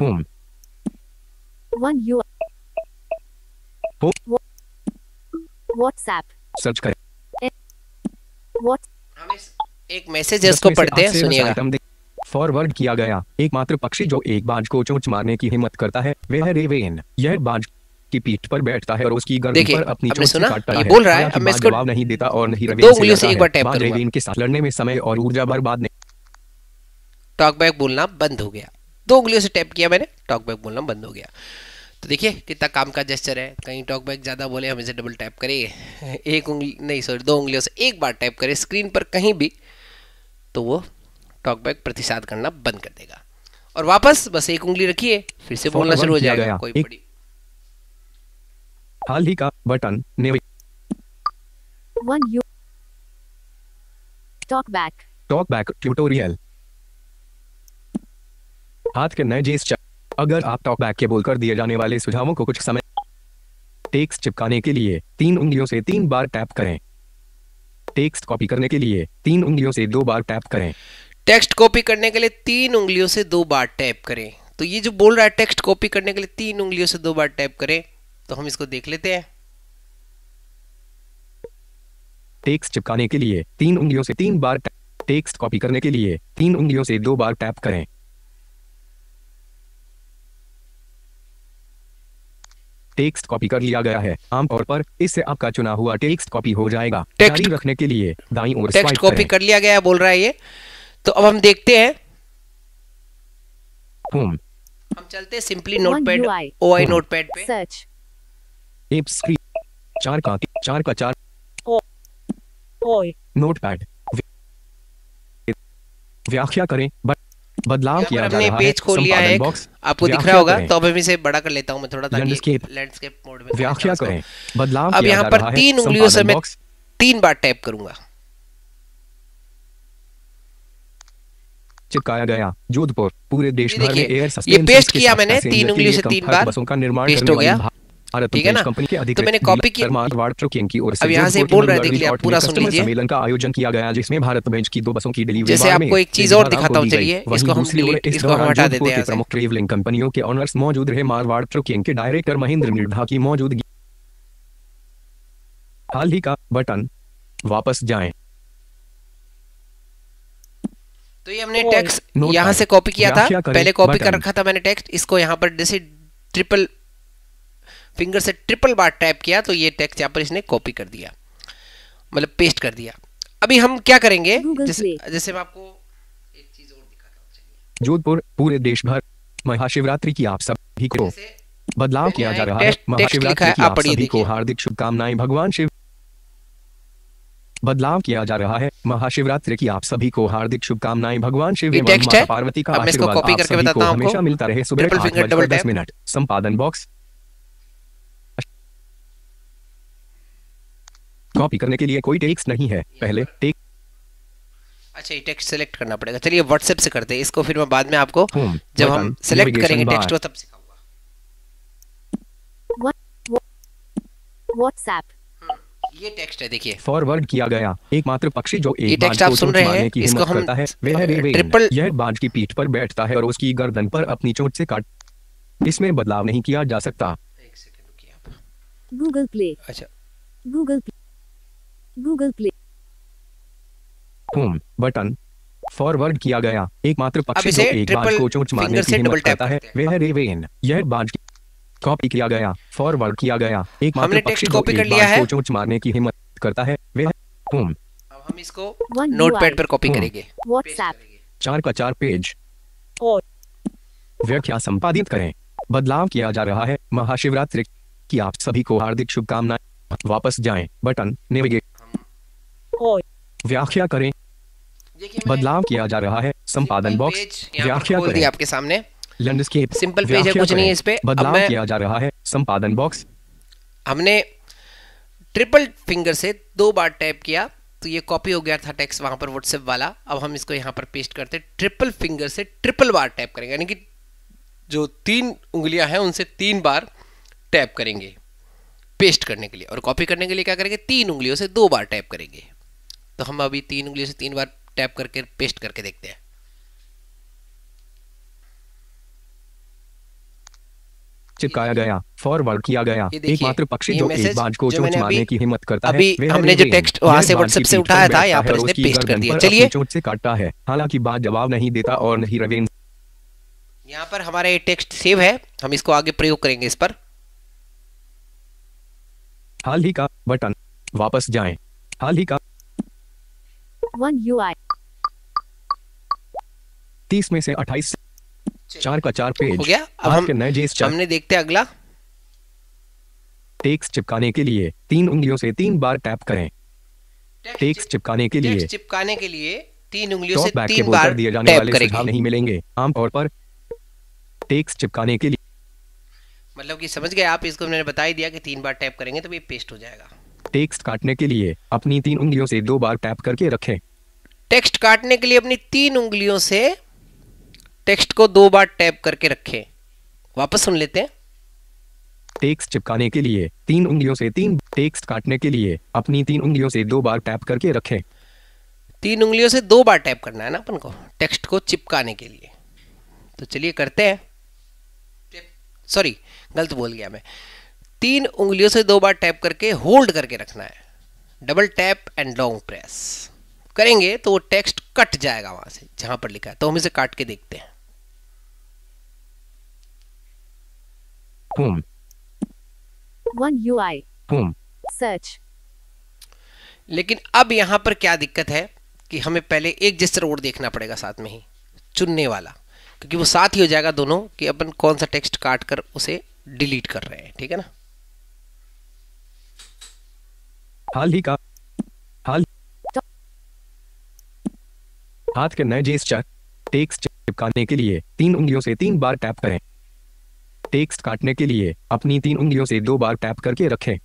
Home One UI. Ho- WhatsApp. Search करें। What? हम इस एक मैसेज से पढ़ते हैं सुनिएगा। फॉरवर्ड किया गया। एकमात्र पक्षी जो एक बाज को चोंच मारने की हिम्मत करता है वह है रेवेन यह बाज की पीठ पर बैठता है और उसकी गर्दन पर अपनी चोंच काटता है। बोल रहा है, अब मैं इसको जवाब नहीं देता और नहीं दो रेवेन से उंगलियों से एक बार टैप करूँगा। रेवेन के साथ लड़ने में समय और ऊर्जा बर्बाद नहीं। टॉक बैक बोलना बंद हो गया। दो उंगलियों से टैप किया मैंने टॉक बैक बोलना बंद हो गया। तो देखिए कितना काम का जेस्चर है कहीं टॉक बैक ज़्यादा बोले हम इसे डबल टैप करें एक उंगली नहीं सॉरी दो उंगलियों से एक बार टैप करें स्क्रीन पर कहीं भी तो वो टॉक बैक प्रतिसाद करना बंद कर देगा और वापस बस एक उंगली रखिए फिर से बोलना शुरू हो जाएगा गया। कोई बड़ी हाल ही का बटन ने One U. Talk back. Talk back tutorial हाथ के नए जेस्ट अगर आप टॉक बैक के बोलकर दिए जाने वाले सुझावों को कुछ समय टेक्स्ट चिपकाने के लिए तीन उंगलियों से तीन बार टैप करें। टेक्स्ट कॉपी करने के लिए तीन उंगलियों से दो बार टैप करें। टेक्स्ट कॉपी करने के लिए तीन उंगलियों से दो बार टैप करें। तो ये जो बोल रहा है टेक्स्ट कॉपी करने के लिए तीन उंगलियों से दो बार टैप करें तो हम इसको देख लेते हैं। टेक्स्ट चिपकाने के लिए तीन उंगलियों से तीन बार टैप- टेक्स्ट कॉपी करने के लिए तीन उंगलियों से दो बार टैप करें। टेक्स्ट कॉपी कर लिया गया है। आमतौर पर इससे आपका चुना हुआ टेक्स्ट कॉपी हो जाएगा। टेक्स्ट- रखने के लिए दाईं ओर टेक्स्ट कॉपी कर लिया गया बोल रहा है ये। तो अब हम देखते हैं। होम हम चलते हैं simply notepad UI. O I Hmm. Notepad पे। Search. एप स्क्रीन चार का चार का चार. नोटपैड व्याख्या करें। ब- बदलाव किया जा हमने रहा पेज खोल लिया है आपको दिख रहा होगा तो अब इसे बड़ा कर लेता हूँ मैं थोड़ा ताकि. लैंडस्केप मोड में व्याख्या करें। बदलाव अब यहाँ पर तीन उंगलियों से मैं तीन बार टैप करूँगा। चिपकाया गया जोधपुर पूरे देश भर में एयर ये पेस्ट किया मैंने तीन उंगलियों से तीन बार बसों का निर्माण पेस्ट हो गया। ठीक है ना? तो मैंने कॉपी की- मारवाड़ ट्रकिंग की ओर से अब यहाँ से बोल रहा है, के देख लिया, रिजॉर्ट में पूरा सुन लीजिए। सम्मेलन का आयोजन किया गया जिसमें भारत बेंच की दो बसों की डिलीवरी जैसे आपको एक चीज़ और दिखाता हूँ, चलिए, इसको हम दूसरी ओर delete- इस इसको हम हटा देते हैं के यहाँ से। प्रमुख ट्रेवलिंग कंपनियों के ऑनर्स मौजूद रहे मारवाड़ ट्रकिंग के डायरेक्टर महेंद्र मिर्धा की मौजूदगी हाल ही का बटन वापस जाएँ तो ये हमने टेक्स्ट यहाँ से कॉपी किया था पहले कॉपी कर रखा था मैंने टेक्स्ट इसको यहाँ पर जैसे ट्रिपल फिंगर से ट्रिपल बार टैप किया तो ये टेक्स्ट यहाँ पर इसने कॉपी कर दिया। मतलब पेस्ट कर दिया। अभी हम क्या करेंगे? जैसे जैसे मैं आपको एक चीज़ और दिखाता हूँ जोधपुर पूरे देश भर महाशिवरात्रि की आप सभी को बदलाव किया जा रहा है। महाशिवरात्रि की आप सभी को हार्दिक शुभकामनाएँ। भगवान शिव बदलाव किया जा रहा है। महाशिवरात्रि की आप सभी को हार्दिक शुभकामनाएँ। भगवान शिव एवं माता पार्वती का आशीर्वाद आप सभी को हमेशा मिलता रहे। सुबह आठ बजकर दस मिनट। संपादन बॉक्स कॉपी करने के लिए कोई टेक्स्ट नहीं है। पहले टेक अच्छा ये टेक्स्ट सेलेक्ट करना पड़ेगा। चलिए व्हाट्सएप से करते हैं। इसको फिर मैं बाद में आपको जब हम सेलेक्ट करेंगे टेक्स्ट को तब सिखाऊँगा। WhatsApp. ये टेक्स्ट है देखिए। फॉरवर्ड किया गया। एकमात्र पक्षी जो ये एक टेक्स्ट आप सुन रहे हैं, इसको हम है वह है ट्रिपल- यह बाज की पीठ पर बैठता है और उसकी गर्दन पर अपनी चोट से काट इसमें बदलाव नहीं किया जा सकता। एक सेकंड रुकिए आप। Google Play. अच्छा। Google Play. Google Play. Home button forward किया गया। एकमात्र पक्षी जो एक ट्रिपल को चोट मारने की हिम्मत करता है वह है। रेवेन यह बाज कॉपी किया गया। फॉरवर्ड किया गया। एकमात्र पक्षी जो एक कर लिया बाज है। को चोट मारने की हिम्मत करता है वह है होम अब हम इसको नोटपैड पर कॉपी। करेंगे। WhatsApp. चार का चार पेज Oi. व्याख्या संपादित करें। बदलाव किया जा रहा है। महाशिवरात्रि की आप सभी को हार्दिक शुभकामनाएँ। वापस जाएँ। Button navigate. व्याख्या करें। बदलाव किया जा रहा है। संपादन बॉक्स व्याख्या करें। आपके सामने। लैंडस्केप सिंपल पेज है कुछ नहीं है इस पे। बदलाव किया जा रहा है। संपादन बॉक्स हमने ट्रिपल फिंगर से दो बार टैप किया। तो ये कॉपी हो गया था टेक्स्ट वहाँ पर व्हाट्सएप वाला। अब हम इसको यहाँ पर पेस्ट करते हैं। ट्रिपल फिंगर से ट्रिपल बार टैप करेंगे। यानी कि जो तीन उंगलियाँ हैं उनसे तीन बार टैप करेंगे। पेस्ट करने के लिए। और कॉपी करने के लिए क्या करेंगे? तीन उंगलियों से दो बार टैप करेंगे। तो हम अभी तीन उंगलियों से तीन बार टैप करके पेस्ट करके देखते हैं। चिपकाया गया फॉरवर्ड किया गया। एकमात्र पक्षी जो एक बाज को चोट मारने की हिम्मत करता है हमने जो टेक्स्ट वहाँ से व्हाट्सएप से उठाया था, यहाँ पर इसने पेस्ट कर दिया। चलिए। चोट से काटता है। हालाँकि बाज जवाब नहीं देता और नहीं रवेन यहाँ पर हमारा ये टेक्स्ट सेव है हम इसको आगे प्रयोग करेंगे इस पर। हाल ही का बटन वापस जाएँ। हाल ही का One UI. तीस में से अट्ठाईस। चार का चार पेज। हो गया। अब हम के नए जेस्ट हमने देखते हैं अगला। टेक्स्ट चिपकाने के लिए तीन उंगलियों से तीन बार टैप करें। टेक्स्ट चिपकाने के लिए चिपकाने के लिए तीन उंगलियों से तीन बार दिए जाने वाले सुझाव नहीं मिलेंगे। आमतौर पर टेक्स चिपकाने के लिए मतलब कि समझ गए आप इसको मैंने बता ही दिया कि तीन बार टैप करेंगे तो ये पेस्ट हो जाएगा। टेक्स्ट काटने के लिए अपनी तीन उंगलियों से दो बार टैप करके रखें। टेक्स्ट काटने के लिए अपनी तीन उंगलियों से टेक्स्ट को दो बार टैप करके रखें। वापस सुन लेते हैं। टेक्स्ट चिपकाने के लिए तीन उंगलियों से तीन टेक्स्ट काटने के लिए अपनी तीन उंगलियों से दो बार टैप करके रखें। तीन उंगलियों से दो बार टैप करना है ना अपन को टेक्स्ट को चिपकाने के लिए। तो चलिए करते हैं। सॉरी गलत बोल गया मैं। तीन उंगलियों से दो बार टैप करके होल्ड करके रखना है। Double tap and long press करेंगे तो वो टेक्स्ट कट जाएगा वहाँ से जहाँ पर लिखा है। तो हम इसे काट के देखते हैं। One UI. Search. लेकिन अब यहाँ पर क्या दिक्कत है कि हमें पहले एक जेस्टर और देखना पड़ेगा साथ में ही चुनने वाला। क्योंकि वो साथ ही हो जाएगा दोनों कि अपन कौन सा टेक्स्ट काट कर उसे डिलीट कर रहे हैं ठीक है ना? हाल ही का हाल हाथ के नए जेस्चर टेक्स्ट चिपकाने के लिए तीन उंगलियों से तीन बार टैप करें। टेक्स्ट काटने के लिए अपनी तीन उंगलियों से दो बार टैप करके रखें।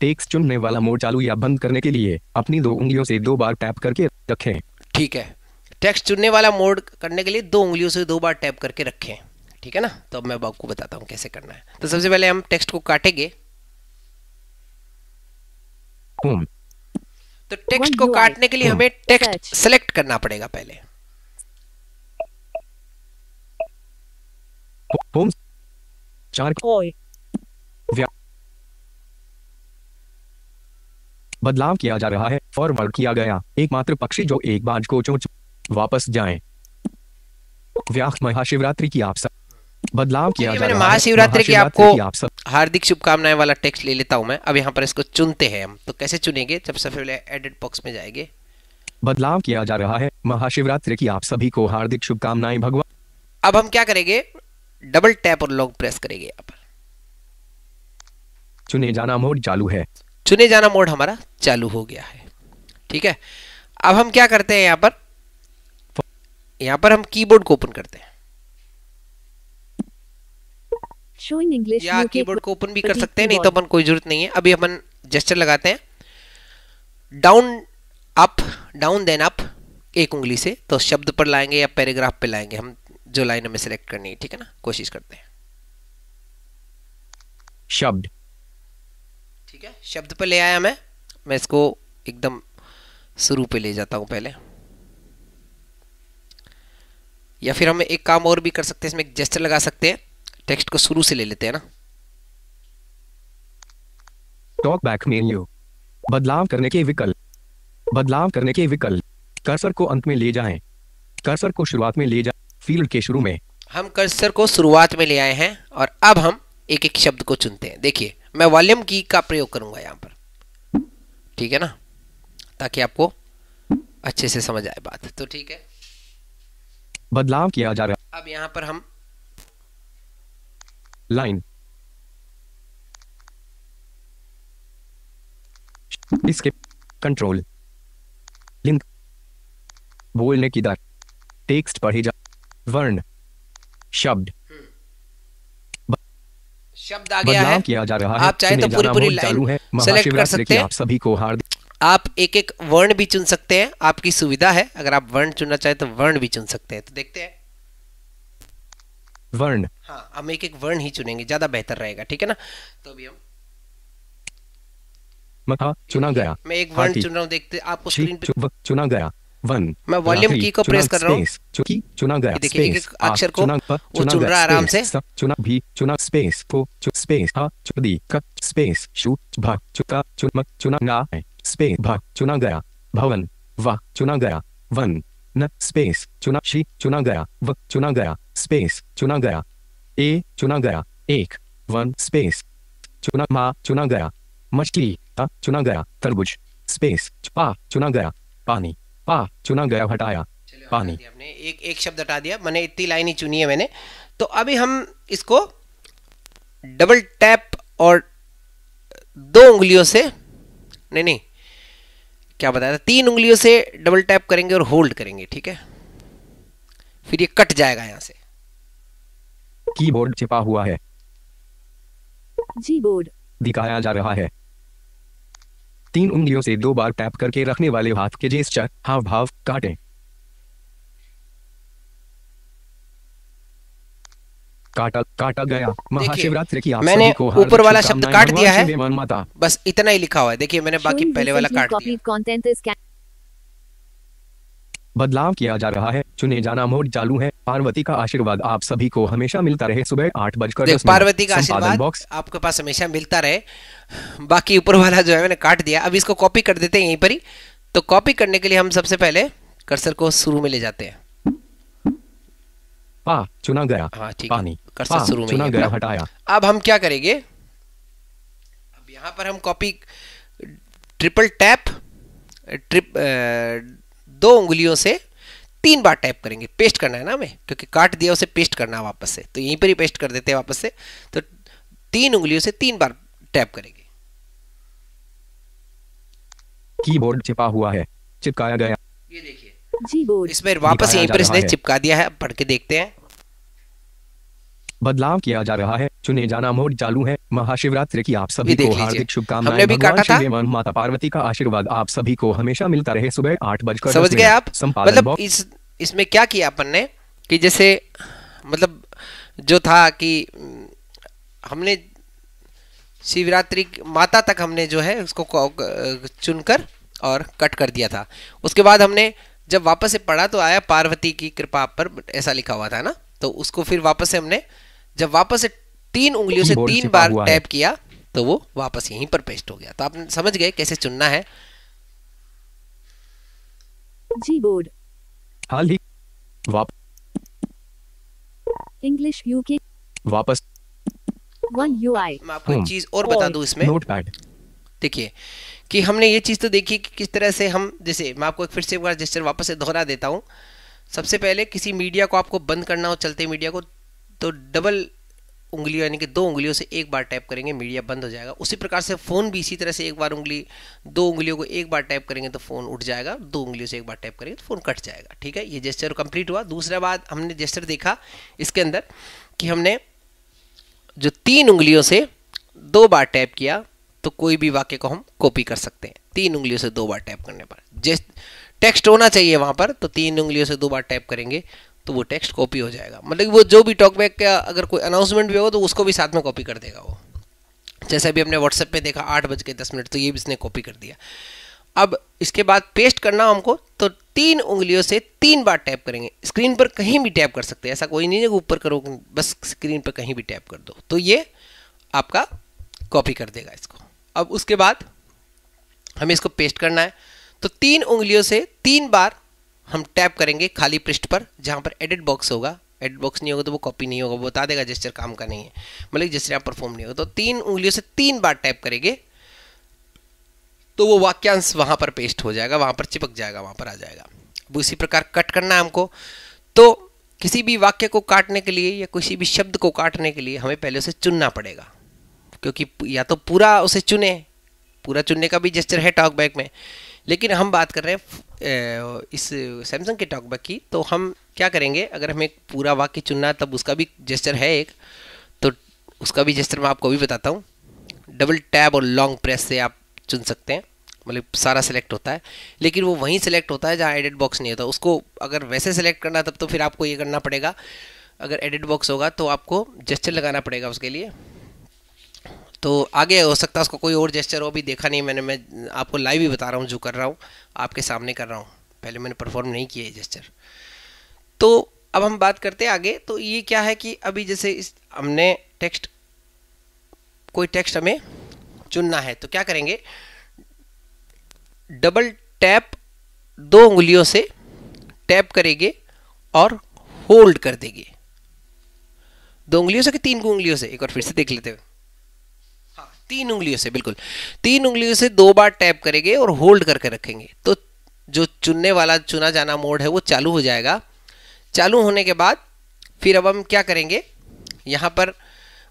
टेक्स्ट चुनने वाला मोड चालू या बंद करने के लिए अपनी दो उंगलियों से दो बार टैप करके रखें। ठीक है। टेक्स्ट चुनने वाला मोड करने के लिए दो उंगलियों से दो बार टैप करके रखें। ठीक है ना? तो अब मैं आपको बताता हूँ कैसे करना है। तो सबसे पहले हम टेक्स्ट को काटेंगे। होम तो टेक्स्ट को काटने के लिए Hmm. हमें टेक्स्ट सेलेक्ट करना पड़ेगा पहले। होम चार बदलाव किया जा रहा है फॉरवर्ड किया गया। एकमात्र पक्षी जो एक बाज को चोंच वापस जाएँ। व्याख महाशिवरात्रि की आप सब बदलाव किया जा मैंने रहा है। महाशिवरात्रि की आपको आप सब हार्दिक शुभकामनाएँ वाला टेक्स्ट ले लेता हूँ मैं। अब यहाँ पर इसको चुनते हैं हम। तो कैसे चुनेंगे? जब सबसे पहले एडिट बॉक्स में जाएँगे। बदलाव किया जा रहा है। महाशिवरात्रि की आप सभी को हार्दिक शुभकामनाएँ भगवान। अब हम क्या करेंगे? डबल टैप और लॉन्ग प्रेस करेंगे यहाँ पर। चुने जाना मोड चालू है। चुने जाना मोड हमारा चालू हो गया है। ठीक है? अब हम क्या करते हैं यहाँ पर? यहाँ पर हम कीबोर्ड को ओपन करते हैं। Showing English या कीबोर्ड को ओपन भी कर सकते हैं नहीं तो अपन कोई ज़रूरत नहीं है। अभी अपन जेस्चर लगाते हैं। Down up down then up एक उंगली से। तो शब्द पर लाएँगे या पैराग्राफ पे लाएँगे। हम जो लाइन हमें सेलेक्ट करनी है ठीक है ना? कोशिश करते हैं। शब्द। ठीक है? शब्द पर ले आया मैं। मैं इसको एकदम शुरू पे ले जाता हूँ पहले। या फिर हम एक काम और भी कर सकते हैं। इसमें एक जेस्चर लगा सकते हैं। टेक्स्ट को शुरू से ले लेते हैं ना। टॉक बैक मेन्यू बदलाव करने के विकल्प। बदलाव करने के विकल्प। कर्सर को अंत में ले जाएँ। कर्सर को शुरुआत में ले जाएँ। फ़ील्ड के शुरू में। हम कर्सर को शुरुआत में ले आए हैं और अब हम एक एक शब्द को चुनते हैं। देखिए मैं वॉल्यूम की का प्रयोग करूँगा यहाँ पर। ठीक है ना? ताकि आपको अच्छे से समझ आए बात। तो ठीक है। बदलाव किया जा रहा है। अब यहाँ पर हम लाइन इसके कंट्रोल लिंक बोलने की दर. टेक्स्ट पढ़े जा. वर्ण शब्द शब्द आ गया है। किया जा रहा है. आप चाहे तो पूरी पूरी लाइन सेलेक्ट कर सकते हैं। आप सभी को हार्दिक आप एक एक वर्ण भी चुन सकते हैं। आपकी सुविधा है। अगर आप वर्ण चुनना चाहे तो वर्ण भी चुन सकते हैं। तो देखते हैं। वर्ण। हाँ हम एक एक वर्ण ही चुनेंगे ज़्यादा बेहतर रहेगा ठीक है ना? तो अभी हम मथा चुना गया। मैं एक वर्ण चुन रहा हूँ देखते आपको स्क्रीन पे चुना गया। वन मैं वॉल्यूम की को प्रेस कर रहा हूँ। चुकी चुना गया। देखिए, एक एक अक्षर को चुना वो चुन रहा आराम से। चुना भी चुना स्पेस को स्पेस हा चुदी क स्पेस शु भ चुका चुन चुना है। स्पेस भ चुना गया। भवन व चुना गया। वन न स्पेस चुना शी चुना गया व चुना गया स्पेस चुना गया ए चुना गया एक वन स्पेस चुना मा चुना गया मछली ता चुना गया तरबूज स्पेस पा चुना गया पानी पा चुना गया हटाया पानी। हमने एक एक शब्द हटा दिया मैंने इतनी लाइन ही चुनी है मैंने तो अभी हम इसको डबल टैप और दो उंगलियों से नहीं नहीं क्या बताया था? तीन उंगलियों से डबल टैप करेंगे और होल्ड करेंगे ठीक है? फिर ये कट जाएगा यहाँ से। कीबोर्ड छिपा हुआ है। जी बोर्ड दिखाया जा रहा है। तीन उंगलियों से दो बार टैप करके रखने वाले हाथ के जेस्चर हाव भाव काटें। काटा काटा गया। महाशिवरात्रि की आप मैंने सभी को हार्दिक ऊपर वाला शब्द काट दिया है। बस इतना ही लिखा हुआ है। देखिए मैंने बाकी पहले वाला काट दिया। बदलाव किया जा रहा है। चुने जाना मोड चालू है। पार्वती का आशीर्वाद आप सभी को हमेशा मिलता रहे। सुबह आठ बजकर। पार्वती का आशीर्वाद बॉक्स आपके पास हमेशा मिलता रहे। बाकी ऊपर वाला जो है मैंने काट दिया। अब इसको कॉपी कर देते हैं यहीं पर ही। तो कॉपी करने के लिए हम सबसे पहले कर्सर को शुरू में ले जाते हैं। पा चुना गया। हाँ ठीक पानी कर्सर शुरू में चुना गया हटाया। अब हम क्या करेंगे? अब यहाँ पर हम कॉपी ट्रिपल टैप ट्रिप दो उंगलियों से तीन बार टैप करेंगे। पेस्ट करना है ना हमें? क्योंकि काट दिया उसे पेस्ट करना है वापस से। तो यहीं पर ही पेस्ट कर देते हैं वापस से। तो तीन उंगलियों से तीन बार टैप करेंगे। कीबोर्ड चिपा हुआ है। चिपकाया गया। ये देखिए। Gboard. इसमें वापस यहीं पर इसने चिपका दिया है पढ़ के देखते हैं। बदलाव किया जा रहा है। चुने जाना मोड चालू है। महाशिवरात्रि की आप सभी को हार्दिक शुभकामनाएँ। हमने भी भगवान काटा था। शिव एवं माता पार्वती का आशीर्वाद आप सभी को हमेशा मिलता रहे। सुबह आठ बजकर समझ गए आप? मतलब इस इसमें क्या किया अपन ने? कि जैसे मतलब जो था कि हमने शिवरात्रि माता तक हमने जो है उसको चुनकर और कट कर दिया था। उसके बाद हमने जब वापस से पढ़ा तो आया पार्वती की कृपा आप पर ऐसा लिखा हुआ था ना तो उसको फिर वापस से हमने जब वापस से तीन उंगलियों से तीन बार टैप किया तो वो वापस यहीं पर पेस्ट हो गया तो आप समझ गए कैसे चुनना है Gboard. हाल ही वाप, English UK. वापस One UI. मैं आपको एक हम्म। चीज़ और बता दूँ इसमें नोटपैड देखिए कि हमने ये चीज़ तो देखी कि किस तरह से हम, जैसे मैं आपको एक फिर से एक बार जेस्चर वापस से दोहरा देता हूँ। सबसे पहले किसी मीडिया को आपको बंद करना हो, चलते मीडिया को तो डबल उंगलियों, यानी कि दो उंगलियों से एक बार टैप करेंगे, मीडिया बंद हो जाएगा। उसी प्रकार से फ़ोन भी इसी तरह से एक बार उंगली, दो उंगलियों को एक बार टैप करेंगे तो फ़ोन उठ जाएगा, दो उंगलियों से एक बार टैप करेंगे तो फ़ोन कट जाएगा, ठीक है? ये जेस्चर कंप्लीट हुआ। दूसरा बात, हमने जेस्चर देखा इसके अंदर कि हमने जो तीन उंगलियों से दो बार टैप किया तो कोई भी वाक्य को हम कॉपी कर सकते हैं। तीन उंगलियों से दो बार टैप करने पर। जिस टेक्स्ट होना चाहिए वहाँ पर तो तीन उंगलियों से दो बार टैप करेंगे तो वो टेक्स्ट कॉपी हो जाएगा। मतलब वो जो भी टॉकबैक का अगर कोई अनाउंसमेंट भी होगा तो उसको भी साथ में कॉपी कर देगा वो। जैसे अभी हमने व्हाट्सएप पे देखा, आठ बज के दस मिनट तो ये भी इसने कॉपी कर दिया। अब इसके बाद पेस्ट करना हमको तो तीन उंगलियों से तीन बार टैप करेंगे। स्क्रीन पर कहीं भी टैप कर सकते हैं, ऐसा कोई नहीं है ऊपर करो, बस स्क्रीन पर कहीं भी टैप कर दो। तो ये आपका कॉपी कर देगा इसको। अब उसके बाद हमें इसको पेस्ट करना है। तो तीन उंगलियों से तीन बार हम टैप करेंगे खाली पृष्ठ पर, जहाँ पर एडिट बॉक्स होगा। एडिट बॉक्स नहीं होगा तो वो कॉपी नहीं होगा, वो बता देगा जेस्चर काम का नहीं है। मतलब जेस्चर यहाँ परफॉर्म नहीं होगा। तो तीन उंगलियों से तीन बार टैप करेंगे तो वो वाक्यांश वहाँ पर पेस्ट हो जाएगा, वहाँ पर चिपक जाएगा, वहाँ पर आ जाएगा। अब उसी प्रकार कट करना है हमको। तो किसी भी वाक्य को काटने के लिए या किसी भी शब्द को काटने के लिए हमें पहले उसे चुनना पड़ेगा। क्योंकि या तो पूरा उसे चुने, पूरा चुनने का भी जेस्चर है टॉक टॉकबैक में। लेकिन हम बात कर रहे हैं इस सैमसंग के टॉक टॉकबैक की तो हम क्या करेंगे? अगर हमें पूरा वाक्य चुनना तब उसका भी जेस्चर है एक। तो उसका भी जेस्चर मैं आपको अभी बताता हूँ। डबल टैब और लॉन्ग प्रेस से आप चुन सकते हैं। मतलब सारा सेलेक्ट होता है। लेकिन वो वहीं सेलेक्ट होता है जहाँ एडिट बॉक्स नहीं होता। उसको अगर वैसे सेलेक्ट करना तब तो फिर आपको ये करना पड़ेगा। अगर एडिट बॉक्स होगा तो आपको जेस्चर लगाना पड़ेगा उसके लिए। तो आगे हो सकता है उसका कोई और जेस्चर हो भी देखा नहीं मैंने, मैं आपको लाइव ही बता रहा हूँ, जो कर रहा हूँ, आपके सामने कर रहा हूँ। पहले मैंने परफॉर्म नहीं किया ये जेस्चर तो अब हम बात करते हैं आगे। तो ये क्या है कि अभी जैसे इस, हमने टेक्स्ट कोई टेक्स्ट हमें चुनना है तो क्या करेंगे? डबल टैप दो उंगलियों से टैप करेंगे और होल्ड कर देंगे। दो उंगलियों से कि तीन उंगलियों से? एक बार फिर से देख लेते हैं हाँ। तीन उंगलियों से, बिल्कुल। तीन उंगलियों से दो बार टैप करेंगे और होल्ड करके रखेंगे। तो जो चुनने वाला, चुना जाना मोड है, वो चालू हो जाएगा। चालू होने के बाद फिर अब हम क्या करेंगे? यहाँ पर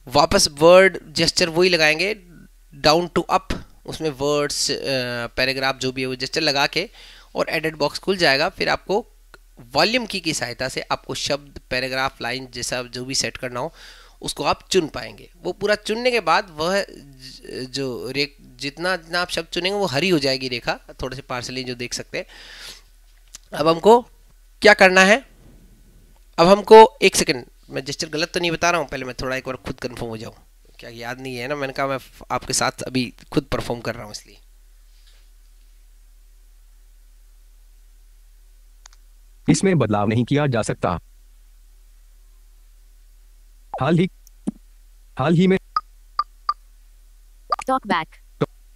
वापस वर्ड जेस्चर वही लगाएँगे, डाउन टू अप। उसमें वर्ड्स पैराग्राफ जो भी है वो जेस्चर लगा के और एडिट बॉक्स खुल जाएगा। फिर आपको वॉल्यूम की की सहायता से आपको शब्द, पैराग्राफ, लाइन जैसा जो भी सेट करना हो उसको आप चुन पाएँगे। वो पूरा चुनने के बाद वह जो रेख, जितना जितना आप शब्द चुनेंगे, वो हरी हो जाएगी रेखा, थोड़े से पार्सली जो देख सकते हैं। अब हमको क्या करना है? अब हमको एक सेकंड, मैं जेस्चर गलत तो नहीं बता रहा हूँ, पहले मैं थोड़ा एक बार खुद कन्फर्म हो जाऊँ। क्या याद नहीं है ना? मैंने कहा मैं आपके साथ अभी खुद परफॉर्म कर रहा हूँ इसलिए। इसमें बदलाव नहीं किया जा सकता। हाल ही हाल ही में Talk back.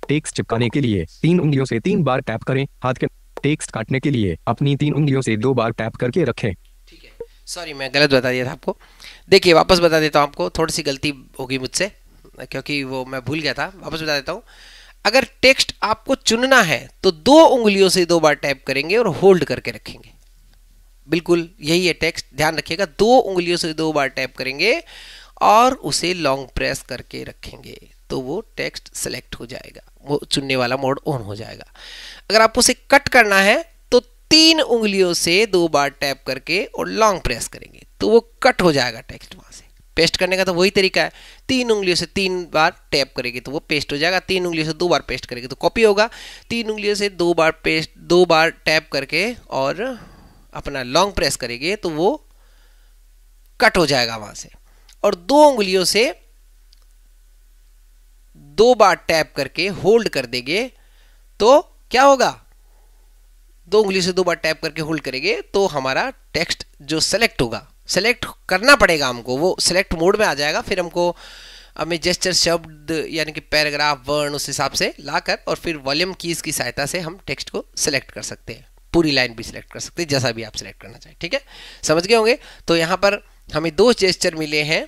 टेक्स्ट चिपकाने के लिए तीन उंगलियों से तीन बार टैप करें हाथ के टेक्स्ट काटने के लिए अपनी तीन उंगलियों से दो बार टैप करके रखें। ठीक है। सॉरी मैं गलत बता दिया था आपको। देखिए वापस बता देता हूँ आपको थोड़ी सी गलती होगी मुझसे क्योंकि वो मैं भूल गया था। वापस बता देता हूँ। अगर टेक्स्ट आपको चुनना है तो दो उंगलियों से दो बार टैप करेंगे और होल्ड करके रखेंगे। बिल्कुल, यही है टेक्स्ट ध्यान रखिएगा, दो उंगलियों से दो बार टैप करेंगे और उसे लॉन्ग प्रेस करके रखेंगे तो वो टेक्स्ट सेलेक्ट हो जाएगा, वो चुनने वाला मोड ऑन हो जाएगा। अगर आपको उसे कट करना है तो तीन उंगलियों से दो बार टैप करके और लॉन्ग प्रेस करेंगे तो वो कट हो जाएगा टेक्स्ट वहाँ से। पेस्ट करने का तो वही तरीका है, तीन उंगलियों से तीन बार टैप करेगी तो वो पेस्ट हो जाएगा, तीन उंगलियों से दो बार पेस्ट करेगी तो कॉपी होगा, तीन उंगलियों से दो बार पेस्ट दो बार टैप करके और अपना लॉन्ग प्रेस करेंगे तो वो कट हो जाएगा वहाँ से। और दो उंगलियों से दो बार टैप करके होल्ड कर देंगे तो क्या होगा? दो उंगली से दो बार टैप करके होल्ड करेंगे तो हमारा टेक्स्ट जो सेलेक्ट होगा सेलेक्ट करना पड़ेगा हमको, वो सेलेक्ट मोड में आ जाएगा, फिर हमको हमें जेस्चर शब्द, यानी कि पैराग्राफ वर्ण उस हिसाब से लाकर और फिर वॉल्यूम कीज की सहायता से हम टेक्स्ट को सिलेक्ट कर सकते हैं। पूरी लाइन भी सिलेक्ट कर सकते हैं, जैसा भी आप सिलेक्ट करना चाहें, ठीक है? समझ गए होंगे? तो यहाँ पर हमें दो जेस्चर मिले हैं।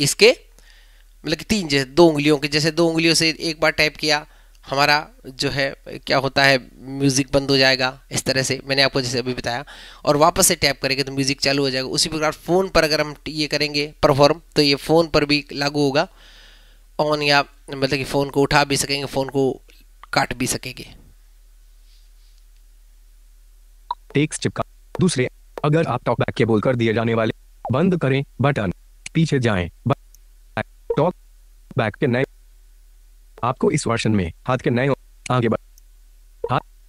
इसके मतलब कि तीन जैसे, दो उंगलियों के, जैसे दो उंगलियों से एक बार टाइप किया, हमारा जो है, क्या होता है म्यूज़िक बंद हो जाएगा, इस तरह से, मैंने आपको जैसे अभी बताया। और वापस से टैप करेंगे तो म्यूज़िक चालू हो जाएगा। उसी प्रकार फ़ोन पर अगर हम ये करेंगे परफॉर्म तो ये फ़ोन पर भी लागू होगा। ऑन या मतलब कि फ़ोन को उठा भी सकेंगे फ़ोन को काट भी सकेंगे। टेक्स्ट चिपका। दूसरे, अगर आप टॉक बैक के बोलकर दिए जाने वाले, बंद करें बटन, पीछे जाएँ टॉक बैक के नए आपको इस वर्षन में हाथ के नए आगे बढ़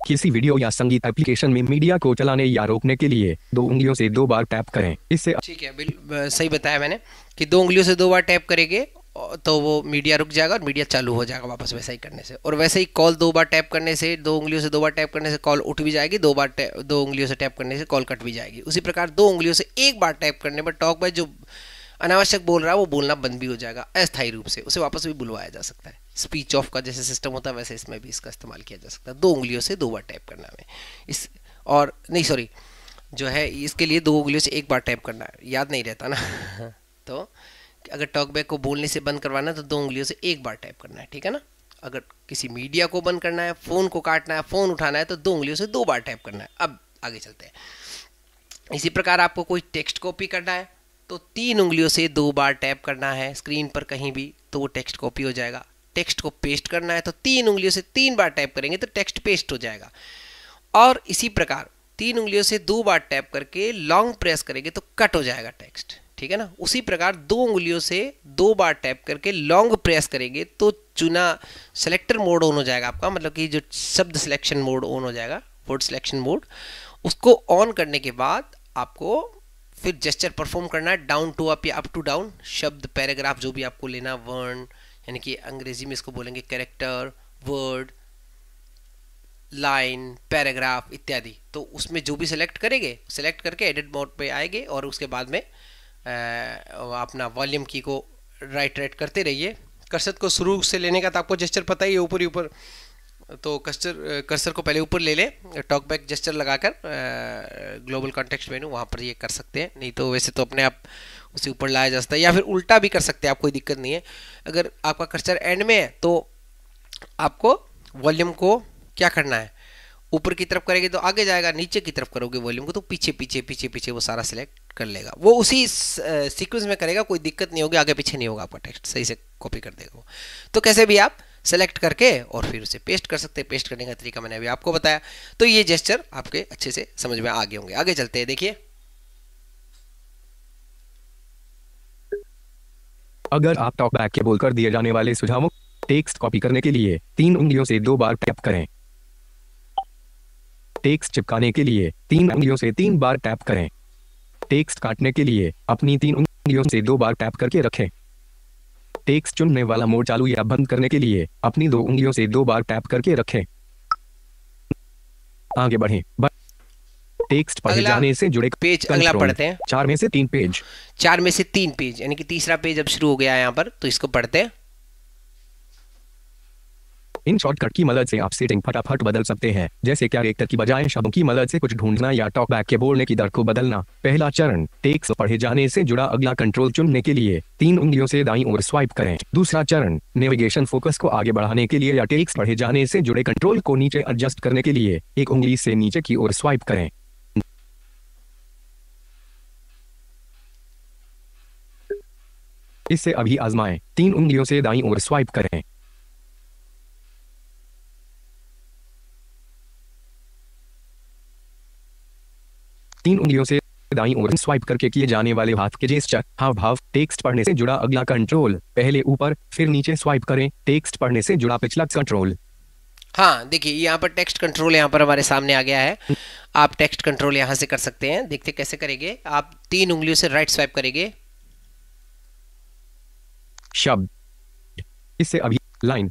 किसी वीडियो या संगीत एप्लीकेशन में मीडिया को चलाने या रोकने के लिए दो उंगलियों से दो बार टैप करें। इससे ठीक है, बिल सही बताया मैंने कि दो उंगलियों से दो बार टैप करेंगे तो वो मीडिया रुक जाएगा और मीडिया चालू हो जाएगा वापस वैसा ही करने से। और वैसे ही कॉल दो बार टैप करने से, दो उंगलियों से दो बार टैप करने से कॉल उठ भी जाएगी, दो बार दो उंगलियों से टैप करने से कॉल कट भी जाएगी। उसी प्रकार दो उंगलियों से एक बार टैप करने पर टॉक बाय जो अनावश्यक बोल रहा है, वो बोलना बंद भी हो जाएगा, अस्थायी रूप से। उसे वापस भी बुलवाया जा सकता है। स्पीच ऑफ़ का जैसे सिस्टम होता है, वैसे इसमें भी इसका इस्तेमाल किया जा सकता है। दो उंगलियों से दो बार टैप करना है। इस, और नहीं सॉरी जो है, इसके लिए दो उंगलियों से एक बार टैप करना है। याद नहीं रहता ना। तो अगर टॉक बैक को बोलने से बंद करवाना है तो दो उंगलियों से एक बार टाइप करना है, ठीक है ना? अगर किसी मीडिया को बंद करना है फ़ोन को काटना है फ़ोन उठाना है तो दो उंगलियों से दो बार टाइप करना है। अब आगे चलते हैं। इसी प्रकार आपको कोई टेक्स्ट कॉपी करना है तो तीन उंगलियों से दो बार टैप करना है स्क्रीन पर कहीं भी तो वो टेक्स्ट कॉपी हो जाएगा। टेक्स्ट को पेस्ट करना है तो तीन उंगलियों से तीन बार टैप करेंगे तो टेक्स्ट पेस्ट हो जाएगा। और इसी प्रकार, तीन उंगलियों से दो बार टैप करके लॉन्ग प्रेस करेंगे तो कट हो जाएगा टेक्स्ट ठीक है ना? उसी प्रकार दो उंगलियों से दो बार टैप करके लॉन्ग प्रेस करेंगे तो चुना सेलेक्टर मोड ऑन हो जाएगा आपका। मतलब कि जो शब्द सिलेक्शन मोड ऑन हो जाएगा वर्ड सिलेक्शन मोड उसको ऑन करने के बाद आपको फिर जेस्चर परफॉर्म करना है डाउन टू अप या अप टू डाउन शब्द पैराग्राफ जो भी आपको लेना, वर्ण, यानी कि अंग्रेज़ी में इसको बोलेंगे कैरेक्टर वर्ड लाइन पैराग्राफ इत्यादि। तो उसमें जो भी सिलेक्ट करेंगे सिलेक्ट करके एडिट मोड पे आएँगे और उसके बाद में अपना वॉल्यूम की को राइट राइट करते रहिए। कर्सर को शुरू से लेने का तो आपको जेस्चर पता ही है, ऊपर ही ऊपर। तो कर्सर कर्सर को पहले ऊपर ले लें टॉक बैक जेस्चर लगाकर ग्लोबल कॉन्टेक्स्ट मेनू वहाँ पर ये कर सकते हैं। नहीं तो वैसे तो अपने आप उसे ऊपर लाया जा सकता है, या फिर उल्टा भी कर सकते हैं, आप कोई दिक्कत नहीं है। अगर आपका कर्सर एंड में है तो आपको वॉल्यूम को क्या करना है? ऊपर की तरफ़ करेंगे तो आगे जाएगा, नीचे की तरफ़ करोगे वॉल्यूम को तो पीछे पीछे पीछे पीछे वो सारा सिलेक्ट कर लेगा। वो उसी सीक्वेंस में करेगा, कोई दिक्कत नहीं होगी, आगे पीछे नहीं होगा आपका टेक्स्ट सही से कॉपी कर देगा वो। तो कैसे भी आप सेलेक्ट करके और फिर उसे पेस्ट कर सकते हैं। पेस्ट करने का तरीका मैंने अभी आपको बताया। तो ये जेस्चर आपके अच्छे से समझ में आगे होंगे। आगे चलते हैं, देखिए। अगर आप टॉक बैक के बोलकर दिए जाने वाले सुझावों टेक्स्ट कॉपी करने के लिए तीन उंगलियों से दो बार टैप करें। टेक्स्ट चिपकाने के लिए तीन उंगलियों से तीन बार टैप करें। टेक्स्ट काटने के लिए अपनी तीन उंगलियों से दो बार टैप करके रखें। टेक्स्ट चुनने वाला मोड चालू या बंद करने के लिए अपनी दो उंगलियों से दो बार टैप करके रखें। आगे बढ़ें। टेक्स्ट पढ़े जाने से जुड़े पेज अगला पढ़ते हैं। चार में से तीन पेज। चार में से तीन पेज यानी कि तीसरा पेज अब शुरू हो गया है यहाँ पर तो इसको पढ़ते हैं। इन शॉर्टकट की मदद से आप सेटिंग फटाफट बदल सकते हैं। जैसे कैरेक्टर की बजाय शब्दों की मदद से कुछ ढूंढना या टॉक बैक के बोलने की दर को बदलना। पहला चरण टेक्स पढ़े जाने से जुड़ा अगला कंट्रोल चुनने के लिए। तीन उंगलियों से दाई ओर स्वाइप करें। दूसरा चरण नेविगेशन फोकस को आगे बढ़ाने के लिए या टेक्स पढ़े जाने से जुड़े कंट्रोल को नीचे एडजस्ट करने के लिए। एक उंगली से नीचे की ओर स्वाइप करें। इससे अभी आजमाएँ। तीन उंगलियों से दाई ओर स्वाइप करें। तीन उंगलियों से दाईं ओर स्वाइप करके किए जाने वाले हाथ के जेस्चर हाव भाव टेक्स्ट पढ़ने से जुड़ा अगला कंट्रोल पहले ऊपर फिर नीचे स्वाइप करें टेक्स्ट पढ़ने से जुड़ा पिछला कंट्रोल हाँ देखिए यहाँ पर टेक्स्ट कंट्रोल यहाँ पर हमारे सामने आ गया है। आप टेक्स्ट कंट्रोल यहाँ से कर सकते हैं। देखते कैसे करेंगे। आप तीन उंगलियों से राइट स्वाइप करेंगे। शब्द। इससे अभी लाइन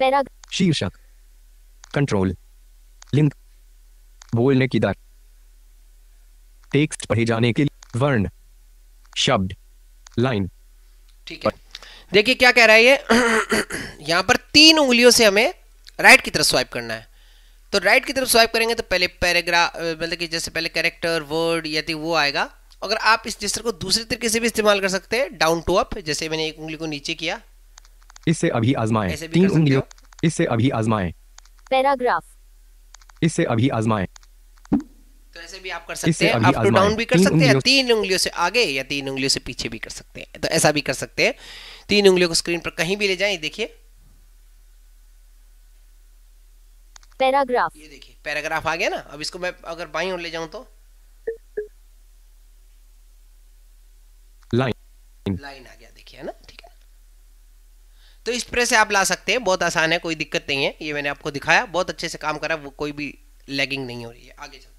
पैराग शीर्षक। Control link. बोलने की दर। टेक्स्ट पढ़े जाने के लिए वर्ण शब्द लाइन। ठीक है। देखिए क्या कह रहा है ये। यहाँ पर तीन उंगलियों से हमें राइट की तरफ़ स्वाइप करना है। तो राइट की तरफ़ स्वाइप करेंगे तो पहले पैराग्राफ मतलब कि जैसे पहले कैरेक्टर वर्ड यदि वो आएगा अगर आप इस जिस्टर को दूसरे तरीके से भी इस्तेमाल कर सकते हैं डाउन टू अप जैसे मैंने एक उंगली को नीचे किया। इससे अभी आजमाएँ। तीन उंगलियों। इससे अभी आजमाएँ। पैराग्राफ इससे अभी आजमाएँ। तो ऐसे भी आप कर सकते हैं। अप टू डाउन भी कर सकते हैं तीन उंगलियों से आगे या तीन उंगलियों से पीछे भी कर सकते हैं। तो ऐसा भी कर सकते हैं। तीन उंगलियों को स्क्रीन पर कहीं भी ले जाएँ देखिए। पैराग्राफ ये देखिए पैराग्राफ आ गया ना। अब इसको मैं अगर बाईं ओर ले जाऊँ तो? लाइन लाइन आ गया देखिए है ना? ठीक है। तो इस तरह से आप ला सकते हैं। बहुत आसान है कोई दिक्कत नहीं है। ये मैंने आपको दिखाया। बहुत अच्छे से काम करा वो कोई भी लैगिंग नहीं हो रही है। आगे चलते हैं।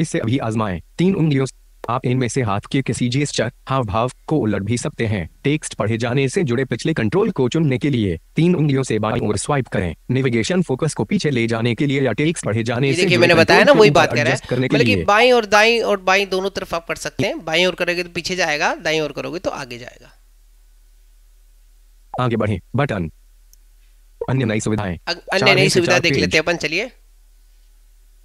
इससे अभी आजमाएँ। तीन उंगलियों से आप इनमें से हाथ के किसी जेस्चर हाव भाव को उलट भी सकते हैं। टेक्स्ट पढ़े जाने से जुड़े पिछले कंट्रोल को चुनने के लिए तीन उंगलियों से बाईं ओर स्वाइप करें। नेविगेशन फोकस को पीछे ले जाने के लिए या टेक्स्ट पढ़े जाने से जुड़े मैंने बताया ना वही बात कर रहा है। के मतलब बाईं और दाईं और बाईं दोनों तरफ़ आप कर सकते हैं। बाईं ओर करोगे तो पीछे जाएगा दाईं ओर करोगे तो आगे जाएगा। आगे बढ़ें। बटन। अन्य नई सुविधाएँ। अन्य नई सुविधा देख लेते हैं अपन चलिए।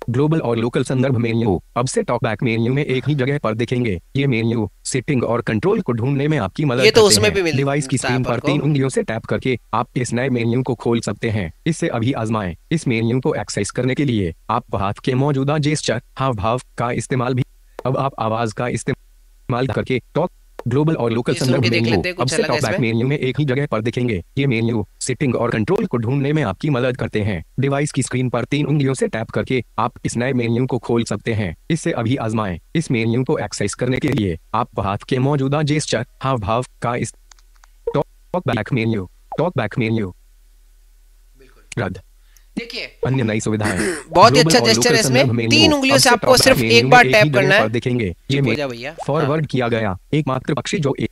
ग्लोबल और लोकल संदर्भ मेन्यू। अब से टॉक बैक मेन्यू में एक ही जगह पर दिखेंगे। ये मेन्यू सेटिंग और कंट्रोल को ढूँढने में आपकी मदद ये तो उसमें। भी डिवाइस की स्क्रीन पर तीन उंगलियों से टैप करके आप इस नए मेन्यू को खोल सकते हैं। इससे अभी आजमाएँ। इस मेन्यू को एक्सेस करने के लिए आप हाथ के मौजूदा जेस्चर हाव भाव का इस्तेमाल भी अब आप आवाज़ का इस्तेमाल करके टॉक ग्लोबल और लोकल संदर्भ मेन्यू अब से टॉक बैक मेन्यू में एक ही जगह पर दिखेंगे। ये मेन्यू सेटिंग और कंट्रोल को ढूँढने में आपकी मदद करते हैं। डिवाइस की स्क्रीन पर तीन उंगलियों से टैप करके आप इस नए मेन्यू को खोल सकते हैं। इससे अभी आजमाएँ। इस मेन्यू को एक्सेस करने के लिए आप हाथ के मौजूदा जेस्चर हाव भाव का इस talk back menu talk back menu रद्द। देखिए। अन्य नई सुविधाएँ। बहुत ही अच्छा local है इसमें। तीन उंगलियों से आपको सिर्फ़ एक बार टैप करना है। दिखेंगे। ये भैया। फॉरवर्ड किया गया एकमात्र पक्षी जो एक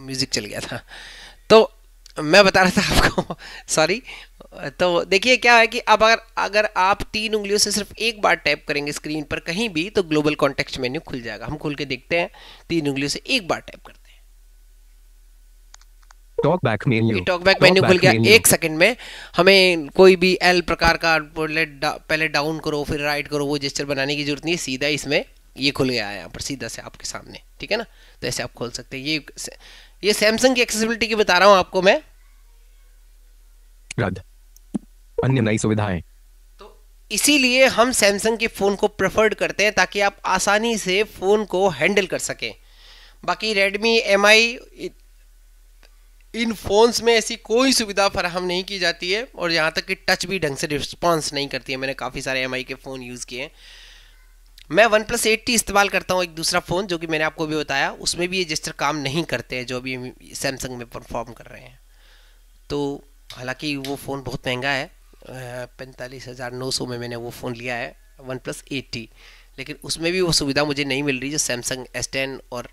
म्यूज़िक चल गया था। तो मैं बता रहा था आपको सॉरी तो देखिए क्या है कि अब अगर अगर आप तीन उंगलियों से सिर्फ़ एक बार टैप करेंगे स्क्रीन पर कहीं भी तो ग्लोबल कॉन्टेक्स्ट मेन्यू खुल जाएगा। हम खोल के देखते हैं तीन उंगलियों से एक बार टैप करते हैं। Talk back menu talk back menu खुल गया। एक सेकंड में हमें कोई भी एल प्रकार का पहले डाउन करो फिर राइट करो वो जेस्टर बनाने की ज़रूरत नहीं है। सीधा इसमें ये खुल गया है यहाँ पर सीधा से आपके सामने ठीक है ना? तो ऐसे आप खोल सकते हैं। ये ये सैमसंग की एक्सेसिबिलिटी की बता रहा हूँ आपको मैं। रद्द। अन्य नई सुविधाएँ। तो इसीलिए हम सैमसंग के फ़ोन को प्रेफर्ड करते हैं ताकि आप आसानी से फ़ोन को हैंडल कर सकें। बाकी रेडमी एम इन फोन्स में ऐसी कोई सुविधा फराहम नहीं की जाती है और यहाँ तक कि टच भी ढंग से रिस्पॉन्स नहीं करती है। मैंने काफ़ी सारे एम के फ़ोन यूज़ किए हैं। मैं वन प्लस एट इस्तेमाल करता हूँ एक दूसरा फ़ोन जो कि मैंने आपको भी बताया। उसमें भी ये जेस्टर काम नहीं करते हैं जो अभी सैमसंग में परफॉर्म कर रहे हैं। तो हालाँकि वो फ़ोन बहुत महँगा है। पैंतालीस हज़ार नौ सौ में मैंने वो फ़ोन लिया है, वन प्लस एट्टी लेकिन उसमें भी वो सुविधा मुझे नहीं मिल रही जो सैमसंग एस टेन और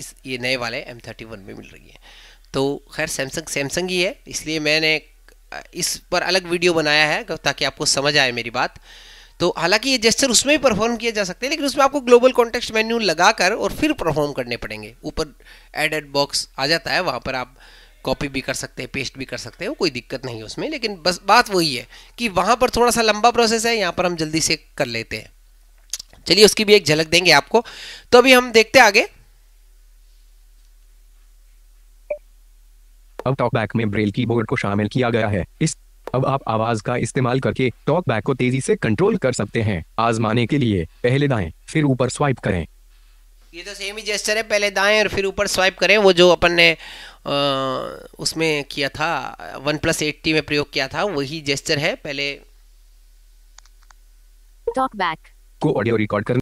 इस ये नए वाले एम थर्टी वन में मिल रही है। तो खैर, सैमसंग सैमसंग ही है, इसलिए मैंने इस पर अलग वीडियो बनाया है, ताकि आपको समझ आए मेरी बात। तो हालाँकि ये जेस्टर उसमें भी परफॉर्म किया जा सकते हैं, लेकिन उसमें आपको ग्लोबल कॉन्टेक्स्ट मेन्यू लगाकर और फिर परफॉर्म करने पड़ेंगे। ऊपर एडेड बॉक्स आ जाता है, वहाँ पर आप कॉपी भी कर सकते हैं पेस्ट भी कर सकते हैं कोई दिक्कत नहीं है उसमें। लेकिन बस बात वही है कि वहाँ पर थोड़ा सा लंबा प्रोसेस है, यहाँ पर हम जल्दी से कर लेते हैं। चलिए, उसकी भी एक झलक देंगे आपको। तो अभी हम देखते आगे। अब टॉकबैक में ब्रेल कीबोर्ड को शामिल किया गया है। इस, अब आप आवाज़ का इस्तेमाल करके टॉकबैक को तेज़ी से कंट्रोल कर सकते हैं। आजमाने के लिए पहले दाएँ, फिर ऊपर स्वाइप करें। ये तो सेम ही जेस्चर है पहले दाएँ और फिर ऊपर स्वाइप करें वो जो अपन ने आ, उसमें किया था वन प्लस एट्टी में प्रयोग किया था वही जेस्चर है पहले। टॉकबैक को ऑडियो रिकॉर्ड करने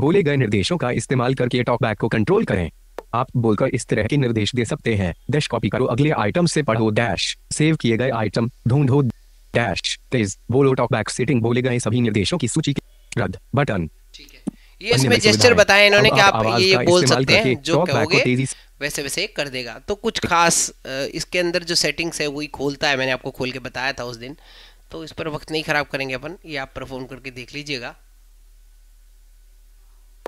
बोले गए निर्देशों का इस्तेमाल करके टॉक बैक को कंट्रोल करें। आप बोलकर इस तरह के निर्देश दे सकते हैं। डैश कॉपी करो अगले आइटम से पढ़ो डैश सेव किए गए आइटम ढूंढो डैश तेज बोलो टॉक बैक सेटिंग बोले गए सभी निर्देशों की सूची रद्द बटन ये इसमें जेस्चर बताया इन्होंने कि आप ये ये बोल सकते हैं जो कहोगे वैसे वैसे कर देगा। तो कुछ खास इसके अंदर जो सेटिंग्स है वही खोलता है मैंने आपको खोल के बताया था उस दिन। तो इस पर वक्त नहीं खराब करेंगे अपन ये आप परफॉर्म करके देख लीजिएगा।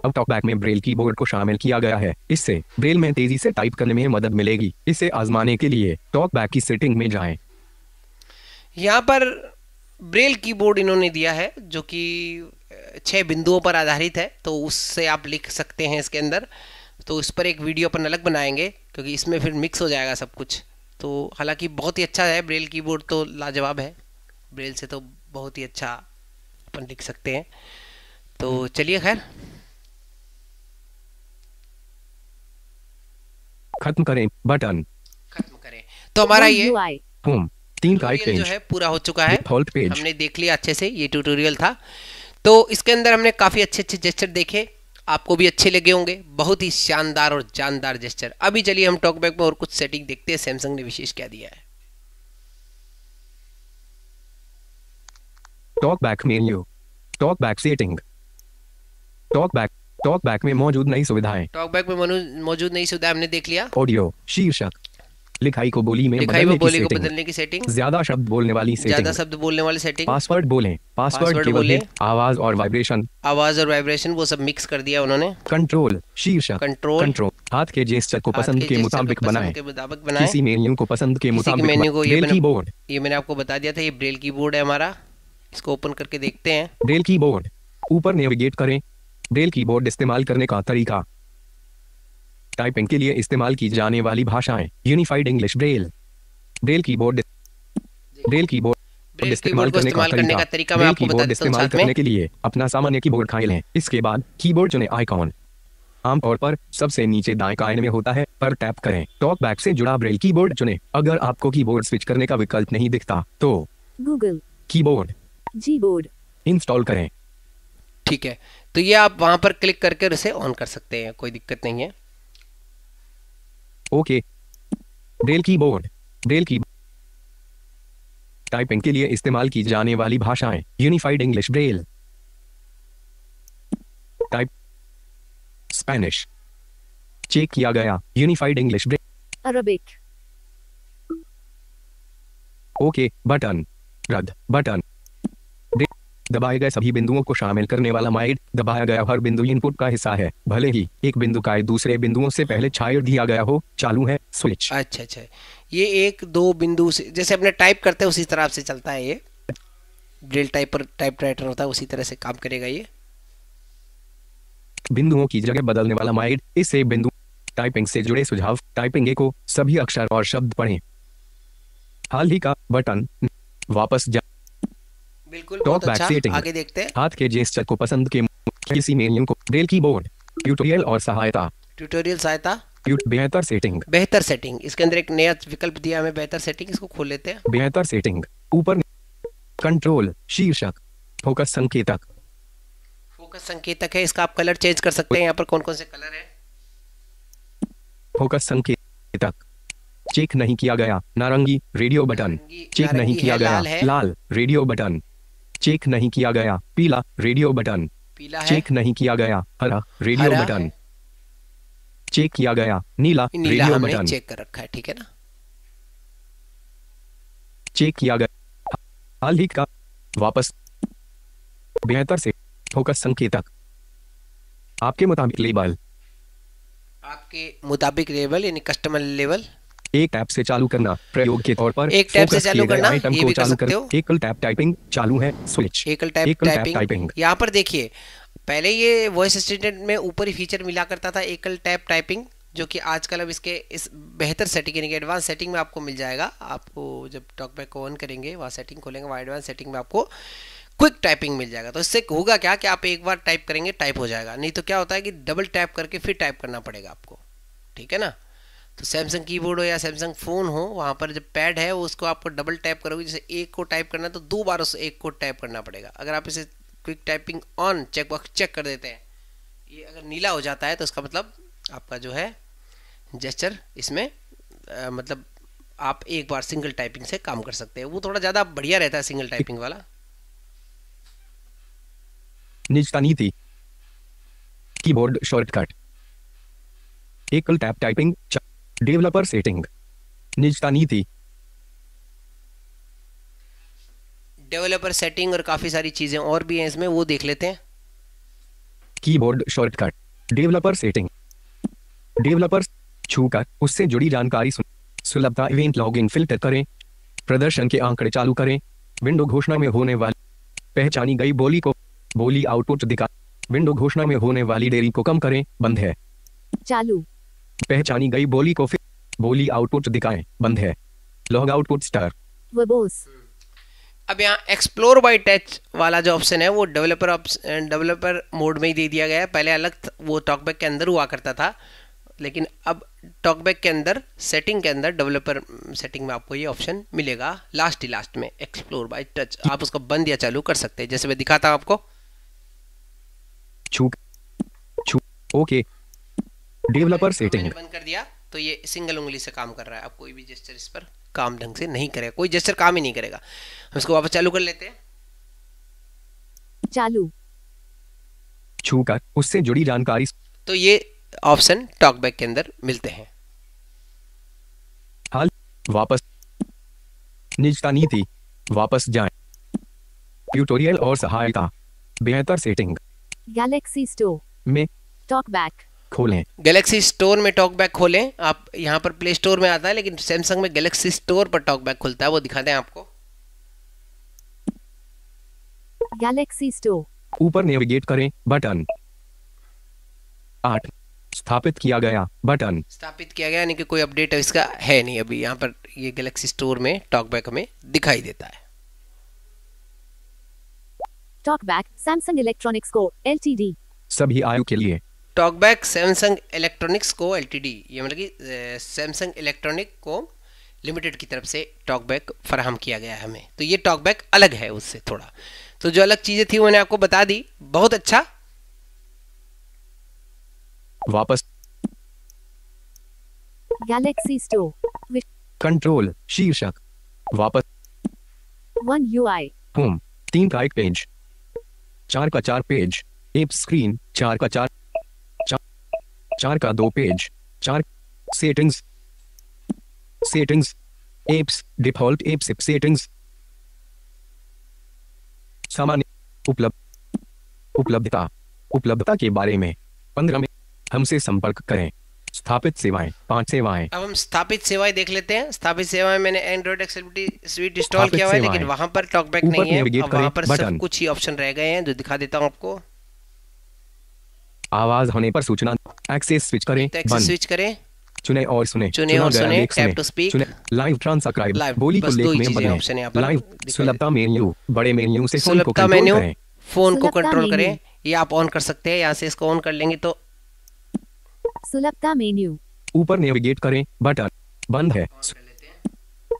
अब टॉकबैक में ब्रेल कीबोर्ड को शामिल किया गया है। इससे ब्रेल में तेज़ी से टाइप करने में मदद मिलेगी। इसे आजमाने के लिए टॉकबैक की सेटिंग में जाएँ। यहाँ पर ब्रेल कीबोर्ड इन्होंने दिया है जो कि छह बिंदुओं पर आधारित है तो उससे आप लिख सकते हैं इसके अंदर। तो इस पर एक वीडियो अपन अलग बनाएँगे क्योंकि इसमें फिर मिक्स हो जाएगा सब कुछ। तो हालाँकि बहुत ही अच्छा है ब्रेल कीबोर्ड तो लाजवाब है। ब्रेल से तो बहुत ही अच्छा अपन लिख सकते हैं। तो चलिए खैर। खत्म करें बटन। खत्म करें। तो हमारा ये होम तीन का जो है पूरा हो चुका है। हमने देख लिया अच्छे से ये ट्यूटोरियल था। तो इसके अंदर हमने काफ़ी अच्छे अच्छे जेस्चर देखे। आपको भी अच्छे लगे होंगे। बहुत ही शानदार और जानदार जेस्चर अभी चलिए हम टॉकबैक में और कुछ सेटिंग देखते हैं। सैमसंग ने विशेष क्या दिया है। TalkBack menu TalkBack setting TalkBack TalkBack में मौजूद नई सुविधाएँ। टॉकबैक में मौजूद नई सुविधा हमने देख लिया। ऑडियो शीर्षक। लिखाई को बोली में लिखाई में बोली को बदलने की सेटिंग ज़्यादा शब्द बोलने वाली सेटिंग ज़्यादा शब्द बोलने वाली सेटिंग पासवर्ड बोलें। पासवर्ड के बोले। आवाज़ और वाइब्रेशन आवाज़ और वाइब्रेशन वो सब मिक्स कर दिया उन्होंने। कंट्रोल शीर्षक। कंट्रोल कंट्रोल हाथ के जेस्चर को पसंद के मुताबिक बनाएँ। किसी मेन्यू को पसंद के मुताबिक मेन्यू को ये कीबोर्ड ये मैंने आपको बता दिया था ये ब्रेल की बोर्ड है हमारा। इसको ओपन करके देखते हैं। ब्रेल की बोर्ड ऊपर नेविगेट करें। ब्रेल की बोर्ड इस्तेमाल करने का तरीका। टाइपिंग के लिए इस्तेमाल की जाने वाली भाषाएँ unified English Braille Braille keyboard Braille keyboard इस्तेमाल करने का तरीका, तरीका ब्रेल कीबोर्ड इस्तेमाल करने के लिए अपना सामान्य कीबोर्ड खाई लें। इसके बाद कीबोर्ड चुने आइकॉन आमतौर पर सबसे नीचे दाएँ कायन में होता है पर टैप करें। टॉक बैक से जुड़ा ब्रेल कीबोर्ड चुने। अगर आपको कीबोर्ड स्विच करने का विकल्प नहीं दिखता तो Google keyboard Gboard install करें। ठीक है। तो ये आप वहाँ पर क्लिक करके इसे ऑन कर सकते हैं कोई दिक्कत नहीं है। ओके। ब्रेल कीबोर्ड ब्रेल की टाइपिंग के लिए इस्तेमाल की जाने वाली भाषाएँ। Unified English Braille type Spanish check किया गया। Unified English Braille Arabic okay. Button रद्द। बटन दबाए गए सभी बिंदुओं को शामिल करने वाला माइड दबाया गया हर बिंदु इनपुट का हिस्सा है। भले ही एक बिंदु का दूसरे बिंदुओं से पहले छायर दिया गया हो चालू है स्विच। अच्छा अच्छा। ये एक दो बिंदु से जैसे अपने टाइप करते हैं उसी तरह से चलता है ये। ब्रेल टाइप पर टाइप राइटर होता है उसी तरह से काम करेगा ये। बिंदुओं की जगह बदलने वाला माइड इससे बिंदु टाइपिंग से जुड़े सुझाव टाइपिंग को सभी अक्षर और शब्द पढ़ें। हाल ही का बटन वापस जा बिल्कुल बहुत अच्छा। आगे देखते हैं। हाथ के जेस्चर को पसंद के किसी मेन्यू को कीबोर्ड ट्यूटोरियल और सहायता। ट्यूटोरियल सहायता? बेहतर सेटिंग बेहतर सेटिंग इसके अंदर एक नया विकल्प दिया हमें बेहतर सेटिंग इसको खोल लेते हैं। बेहतर सेटिंग ऊपर कंट्रोल शीर्षक फोकस संकेतक। फोकस संकेतक है इसका आप कलर चेंज कर सकते हैं। यहाँ पर कौन कौन से कलर है? फोकस संकेतक। चेक नहीं किया गया। नारंगी रेडियो बटन नारंगी- चेक नहीं किया गया। लाल लाल रेडियो बटन चेक नहीं किया गया। पीला रेडियो बटन। पीला है। चेक नहीं किया गया। हरा रेडियो हरा बटन। है। चेक किया गया। नीला नीला रेडियो हमने बटन। चेक कर रखा है ठीक है ना? चेक किया गया। हाल ही का वापस। बेहतर से फोकस संकेतक। आपके मुताबिक लेबल। आपके मुताबिक लेवल यानी कस्टमर लेवल एक टैप से चालू करना प्रयोग के तौर पर एक टैप से चालू करना, आइटम को भी कर। एकल टैप टाइपिंग चालू है स्विच एकल टाइप एकल टैप टाइपिंग टाइपिंग यहाँ पर देखिए पहले ये वॉइस असिस्टेंट में ऊपर ही फीचर मिला करता था एकल टैप टाइपिंग जो कि आजकल अब इसके इस बेहतर सेटिंग यानी कि एडवांस सेटिंग में आपको मिल जाएगा। आपको जब टॉकबैक को ऑन करेंगे वहाँ सेटिंग खोलेंगे वहाँ एडवांस सेटिंग में आपको क्विक टाइपिंग मिल जाएगा। तो इससे होगा क्या कि आप एक बार टाइप करेंगे टाइप हो जाएगा। नहीं तो क्या होता है कि डबल टैप करके फिर टाइप करना पड़ेगा आपको। ठीक है ना? तो सैमसंग कीबोर्ड हो या सैमसंग फ़ोन हो वहाँ पर जब पैड है उसको आपको डबल टैप करोगे जैसे एक को टाइप करना है तो दो बार उस एक को टाइप करना पड़ेगा। अगर आप इसे quick typing on check box check कर देते हैं ये अगर नीला हो जाता है तो उसका मतलब आपका जो है जेस्चर इसमें अ, मतलब आप एक बार सिंगल टाइपिंग से काम कर सकते हैं। वो थोड़ा ज़्यादा बढ़िया रहता है सिंगल टाइपिंग वाला। नीति। कीबोर्ड शॉर्टकट एकल टैप टाइपिंग डेवलपर सेटिंग निजता नीति डेवलपर सेटिंग और काफ़ी सारी चीज़ें और भी हैं इसमें वो देख लेते हैं। Keyboard shortcut developer setting developer छूकर उससे जुड़ी जानकारी सुन। सुलभता इवेंट लॉगिन फ़िल्टर करें। प्रदर्शन के आंकड़े चालू करें। विंडो घोषणा में होने वाली पहचानी गई बोली को बोली आउटपुट दिखा। विंडो घोषणा में होने वाली देरी को कम करें। बंद है। चालू। पहचानी गई बोली को फिर बोली आउटपुट दिखाएँ। बंद है। लॉग आउटपुट स्टार verbose, अब यहाँ एक्सप्लोर बाय टच वाला जो ऑप्शन है वो डेवलपर डेवलपर मोड में ही दे दिया गया है। पहले अलग वो टॉकबैक के अंदर हुआ करता था। लेकिन अब टॉकबैक के अंदर सेटिंग के अंदर डेवलपर सेटिंग में आपको ये ऑप्शन मिलेगा। लास्ट ही लास्ट में एक्सप्लोर बाय टच आप उसको बंद या चालू कर सकते हैं। जैसे मैं दिखाता हूँ आपको। छू छू ओके। डेवलपर सेटिंग बंद कर दिया तो ये सिंगल उंगली से काम कर रहा है। अब कोई भी जेस्चर इस पर काम ढंग से नहीं करेगा। कोई जेस्चर काम ही नहीं करेगा। हम इसको वापस चालू कर लेते हैं। चालू, छूकर उससे जुड़ी जानकारी। तो ये ऑप्शन टॉकबैक के अंदर मिलते हैं। हाल वापस। निजता नीति वापस जाएँ। ट्यूटोरियल और सहायता बेहतर सेटिंग गैलेक्सी स्टोर में। TalkBack, खोलें। गैलेक्सी स्टोर में टॉकबैक खोलें। आप यहाँ पर प्ले स्टोर में आता है लेकिन सैमसंग में गैलेक्सी स्टोर पर टॉकबैक खुलता है। वो दिखाते हैं आपको। Galaxy Store, ऊपर नेविगेट करें बटन आठ। स्थापित किया गया बटन स्थापित किया गया यानी कि कोई अपडेट इसका है नहीं अभी। यहाँ पर ये गैलेक्सी स्टोर में टॉकबैक हमें दिखाई देता है। TalkBack, Samsung Electronics Co. Ltd. सभी आयु के लिए talkback Samsung Electronics co LTD ये मतलब कि सैमसंग इलेक्ट्रॉनिक को लिमिटेड की तरफ़ से टॉकबैक फराहम किया गया है हमें। तो ये टॉकबैक अलग है उससे थोड़ा। तो जो अलग चीज़ें थी मैंने आपको बता दी। बहुत अच्छा। वापस। गैलेक्सी स्टोर कंट्रोल शीर्षक। वापस। One UI, होम तीन का एक पेज चार का चार पेज एप स्क्रीन चार का चार, चार का दो पेज चार settings settings apps default apps settings सामान्य उपलब्ध उपलब्धता उपलब्धता के बारे में पंद्रह में हमसे संपर्क करें। स्थापित सेवाएँ पाँच सेवाएँ। अब हम स्थापित सेवाएँ देख लेते हैं। स्थापित सेवाएँ मैंने एंड्रॉइड एक्सेसिबिलिटी स्वीट इंस्टॉल किया हुआ है लेकिन वहाँ पर टॉकबैक नहीं है। अब वहाँ पर सब कुछ ही ऑप्शन रह गए हैं जो दिखा देता हूँ आपको। आवाज़ होने पर सूचना एक्सेस स्विच करें एक्सेस स्विच करें। चुने और सुने। चुने और सुने, tap to speak। चुने। लाइव ट्रांसक्राइब बोली को लेख में यहाँ पर। बदलें लाइव सुलभता मेन्यू बड़े मेन्यू से फ़ोन को कंट्रोल करें। फ़ोन को कंट्रोल करें। ये आप ऑन कर सकते हैं यहाँ से इसको ऑन कर लेंगे तो सुलभता मेन्यू ऊपर नेविगेट करें बटन बंद है।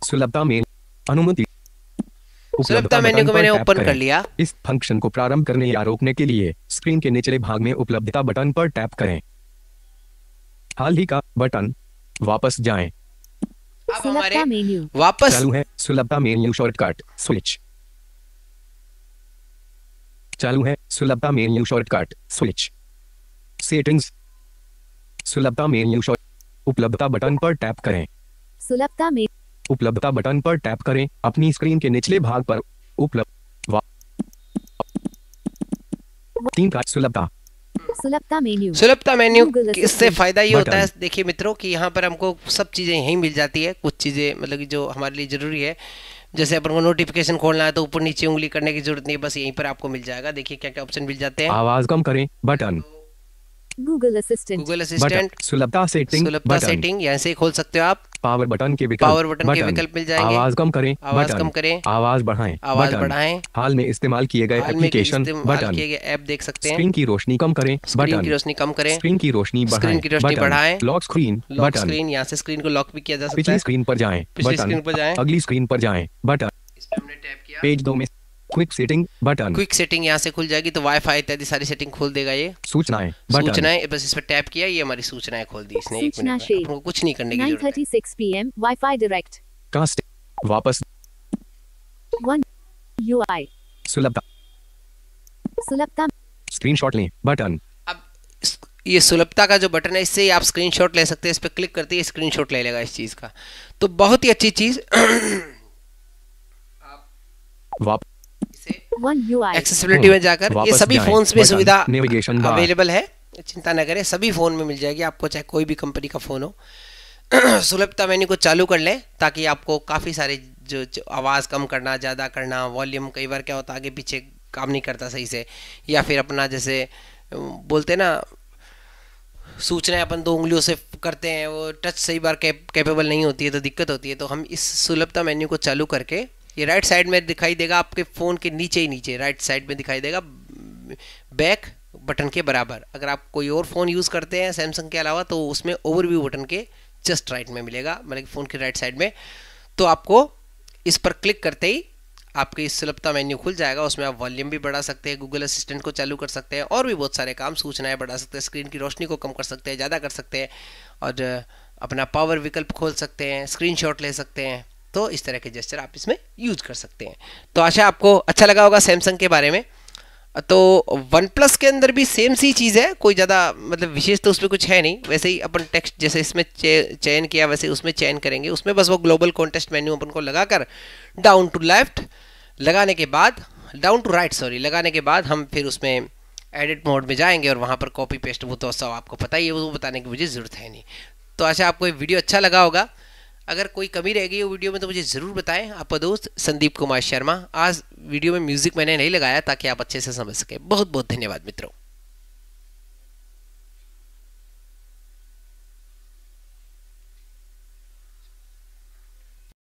सुलभता में अनुमति। सुलभता मेन्यू को मैंने ओपन कर लिया। इस फ़ंक्शन को प्रारंभ करने या रोकने के लिए स्क्रीन के निचले भाग में उपलब्धता बटन पर टैप करें। हाल ही का बटन वापस जाएँ। अब हमारे सुलभता मेन्यू वापस चालू है सुलभता मेन्यू शॉर्टकट स्विच चालू है सुलभता मेन्यू शॉर्टकट स्विच सेटिंग्स सुलभता मेन्यू शॉर्ट उपलब्धता बटन पर टैप करें। सुलभता में उपलब्धता बटन पर टैप करें। अपनी स्क्रीन के निचले भाग पर उपलब्ध तीन का सुलभता। सुलभता मेन्यू सुलभता मेन्यू इससे फ़ायदा ये होता है। देखिए मित्रों कि यहाँ पर हमको सब चीज़ें यहीं मिल जाती है। कुछ चीज़ें मतलब कि जो हमारे लिए ज़रूरी है। जैसे अपन को नोटिफिकेशन खोलना है तो ऊपर नीचे उंगली करने की ज़रूरत नहीं है। बस यहीं पर आपको मिल जाएगा। देखिए क्या क्या ऑप्शन मिल जाते हैं। आवाज़ कम करें। Button. Google assistant Google assistant सुलभता सेटिंग सुलभता सेटिंग। यहाँ से खोल सकते हो आप। पावर बटन के विकल्प पावर बटन के विकल्प मिल जाएँगे। आवाज़ कम करें आवाज़ कम करें। आवाज़ बढ़ाएँ आवाज़ बटन बढ़ाएँ। हाल में इस्तेमाल किए गए एप्लीकेशन बटन किए गए ऐप देख सकते हैं। स्क्रीन की रोशनी कम करें स्क्रीन की रोशनी कम करें। स्क्रीन की रोशनी बढ़ाएँ स्क्रीन की रोशनी बटन बढ़ाएँ। Lock screen lock button screen यहाँ से स्क्रीन को लॉक भी किया जा सकता पिछली है। स्क्रीन पर जाएँ पिछली बटन स्क्रीन पर जाएँ। अगली स्क्रीन पर जाएँ बटन इस पे हमने टैप किया। पेज दो में quick setting button quick setting यहाँ से खुल जाएगी तो वाईफाई इत्यादि सारी सेटिंग खोल देगा ये। सूचनाएँ बटन सूचनाएँ बस इस पर टैप किया ये हमारी सूचनाएँ खोल दी इसने एक मिनट में। कुछ नहीं करने की ज़रूरत है। 9:36 p.m. Wi-Fi Direct. कास्ट वापस। 1 UI सुलभता। सुलभता। स्क्रीनशॉट लें बटन अब ये सुलभता का जो बटन है इससे ही आप स्क्रीनशॉट ले सकते हैं। इस पर क्लिक करते ही स्क्रीनशॉट ले लेगा इस चीज़ का। तो बहुत ही अच्छी चीज़। वाप इसे 1 UI एक्सेसिबिलिटी में जाकर ये सभी फोन्स में सुविधा अवेलेबल है। चिंता न करें सभी फ़ोन में मिल जाएगी। आपको चाहे कोई भी कंपनी का फ़ोन हो। सुलभता मेन्यू को चालू कर लें ताकि आपको काफ़ी सारे जो, जो आवाज़ कम करना ज़्यादा करना वॉल्यूम कई बार क्या होता है आगे पीछे काम नहीं करता सही से। या फिर अपना जैसे बोलते ना सूचनाएँ अपन दो उंगलियों से करते हैं वो टच सही बार कैप कैपेबल नहीं होती है तो दिक्कत होती है। तो हम इस सुलभता मेन्यू को चालू करके ये राइट साइड में दिखाई देगा आपके फ़ोन के नीचे ही नीचे राइट साइड में दिखाई देगा बैक बटन के बराबर। अगर आप कोई और फ़ोन यूज़ करते हैं सैमसंग के अलावा तो उसमें ओवरव्यू बटन के जस्ट राइट में मिलेगा मतलब कि फ़ोन के राइट साइड में। तो आपको इस पर क्लिक करते ही आपके इस सुलभता मेन्यू खुल जाएगा, उसमें आप वॉल्यूम भी बढ़ा सकते हैं गूगल असिस्टेंट को चालू कर सकते हैं, और भी बहुत सारे काम, सूचनाएँ बढ़ा सकते हैं स्क्रीन की रोशनी को कम कर सकते हैं, ज़्यादा कर सकते हैं, और अपना पावर विकल्प खोल सकते हैं स्क्रीनशॉट ले सकते हैं। तो इस तरह के जेस्चर आप इसमें यूज़ कर सकते हैं। तो आशा आपको अच्छा लगा होगा सैमसंग के बारे में। तो वन प्लस के अंदर भी सेम सी चीज़ है, कोई ज़्यादा मतलब विशेष तो उसमें कुछ है नहीं। वैसे ही अपन टेक्स्ट जैसे इसमें चे- चयन किया, वैसे उसमें चयन करेंगे। उसमें बस वो ग्लोबल कॉन्टेस्ट मेन्यू अपन को लगाकर डाउन टू लेफ़्ट लगाने के बाद डाउन टू राइट सॉरी लगाने के बाद हम फिर उसमें एडिट मोड में जाएँगे और वहाँ पर कॉपी पेस्ट वो तो सब आपको पता ही है, वो बताने की मुझे ज़रूरत है नहीं। तो आशा आपको ये वीडियो अच्छा लगा होगा। अगर कोई कमी रह गई हो वीडियो में तो मुझे ज़रूर बताएँ। आपका दोस्त संदीप कुमार शर्मा, आज वीडियो में म्यूज़िक मैंने नहीं लगाया ताकि आप अच्छे से समझ सकें। बहुत बहुत धन्यवाद मित्रों।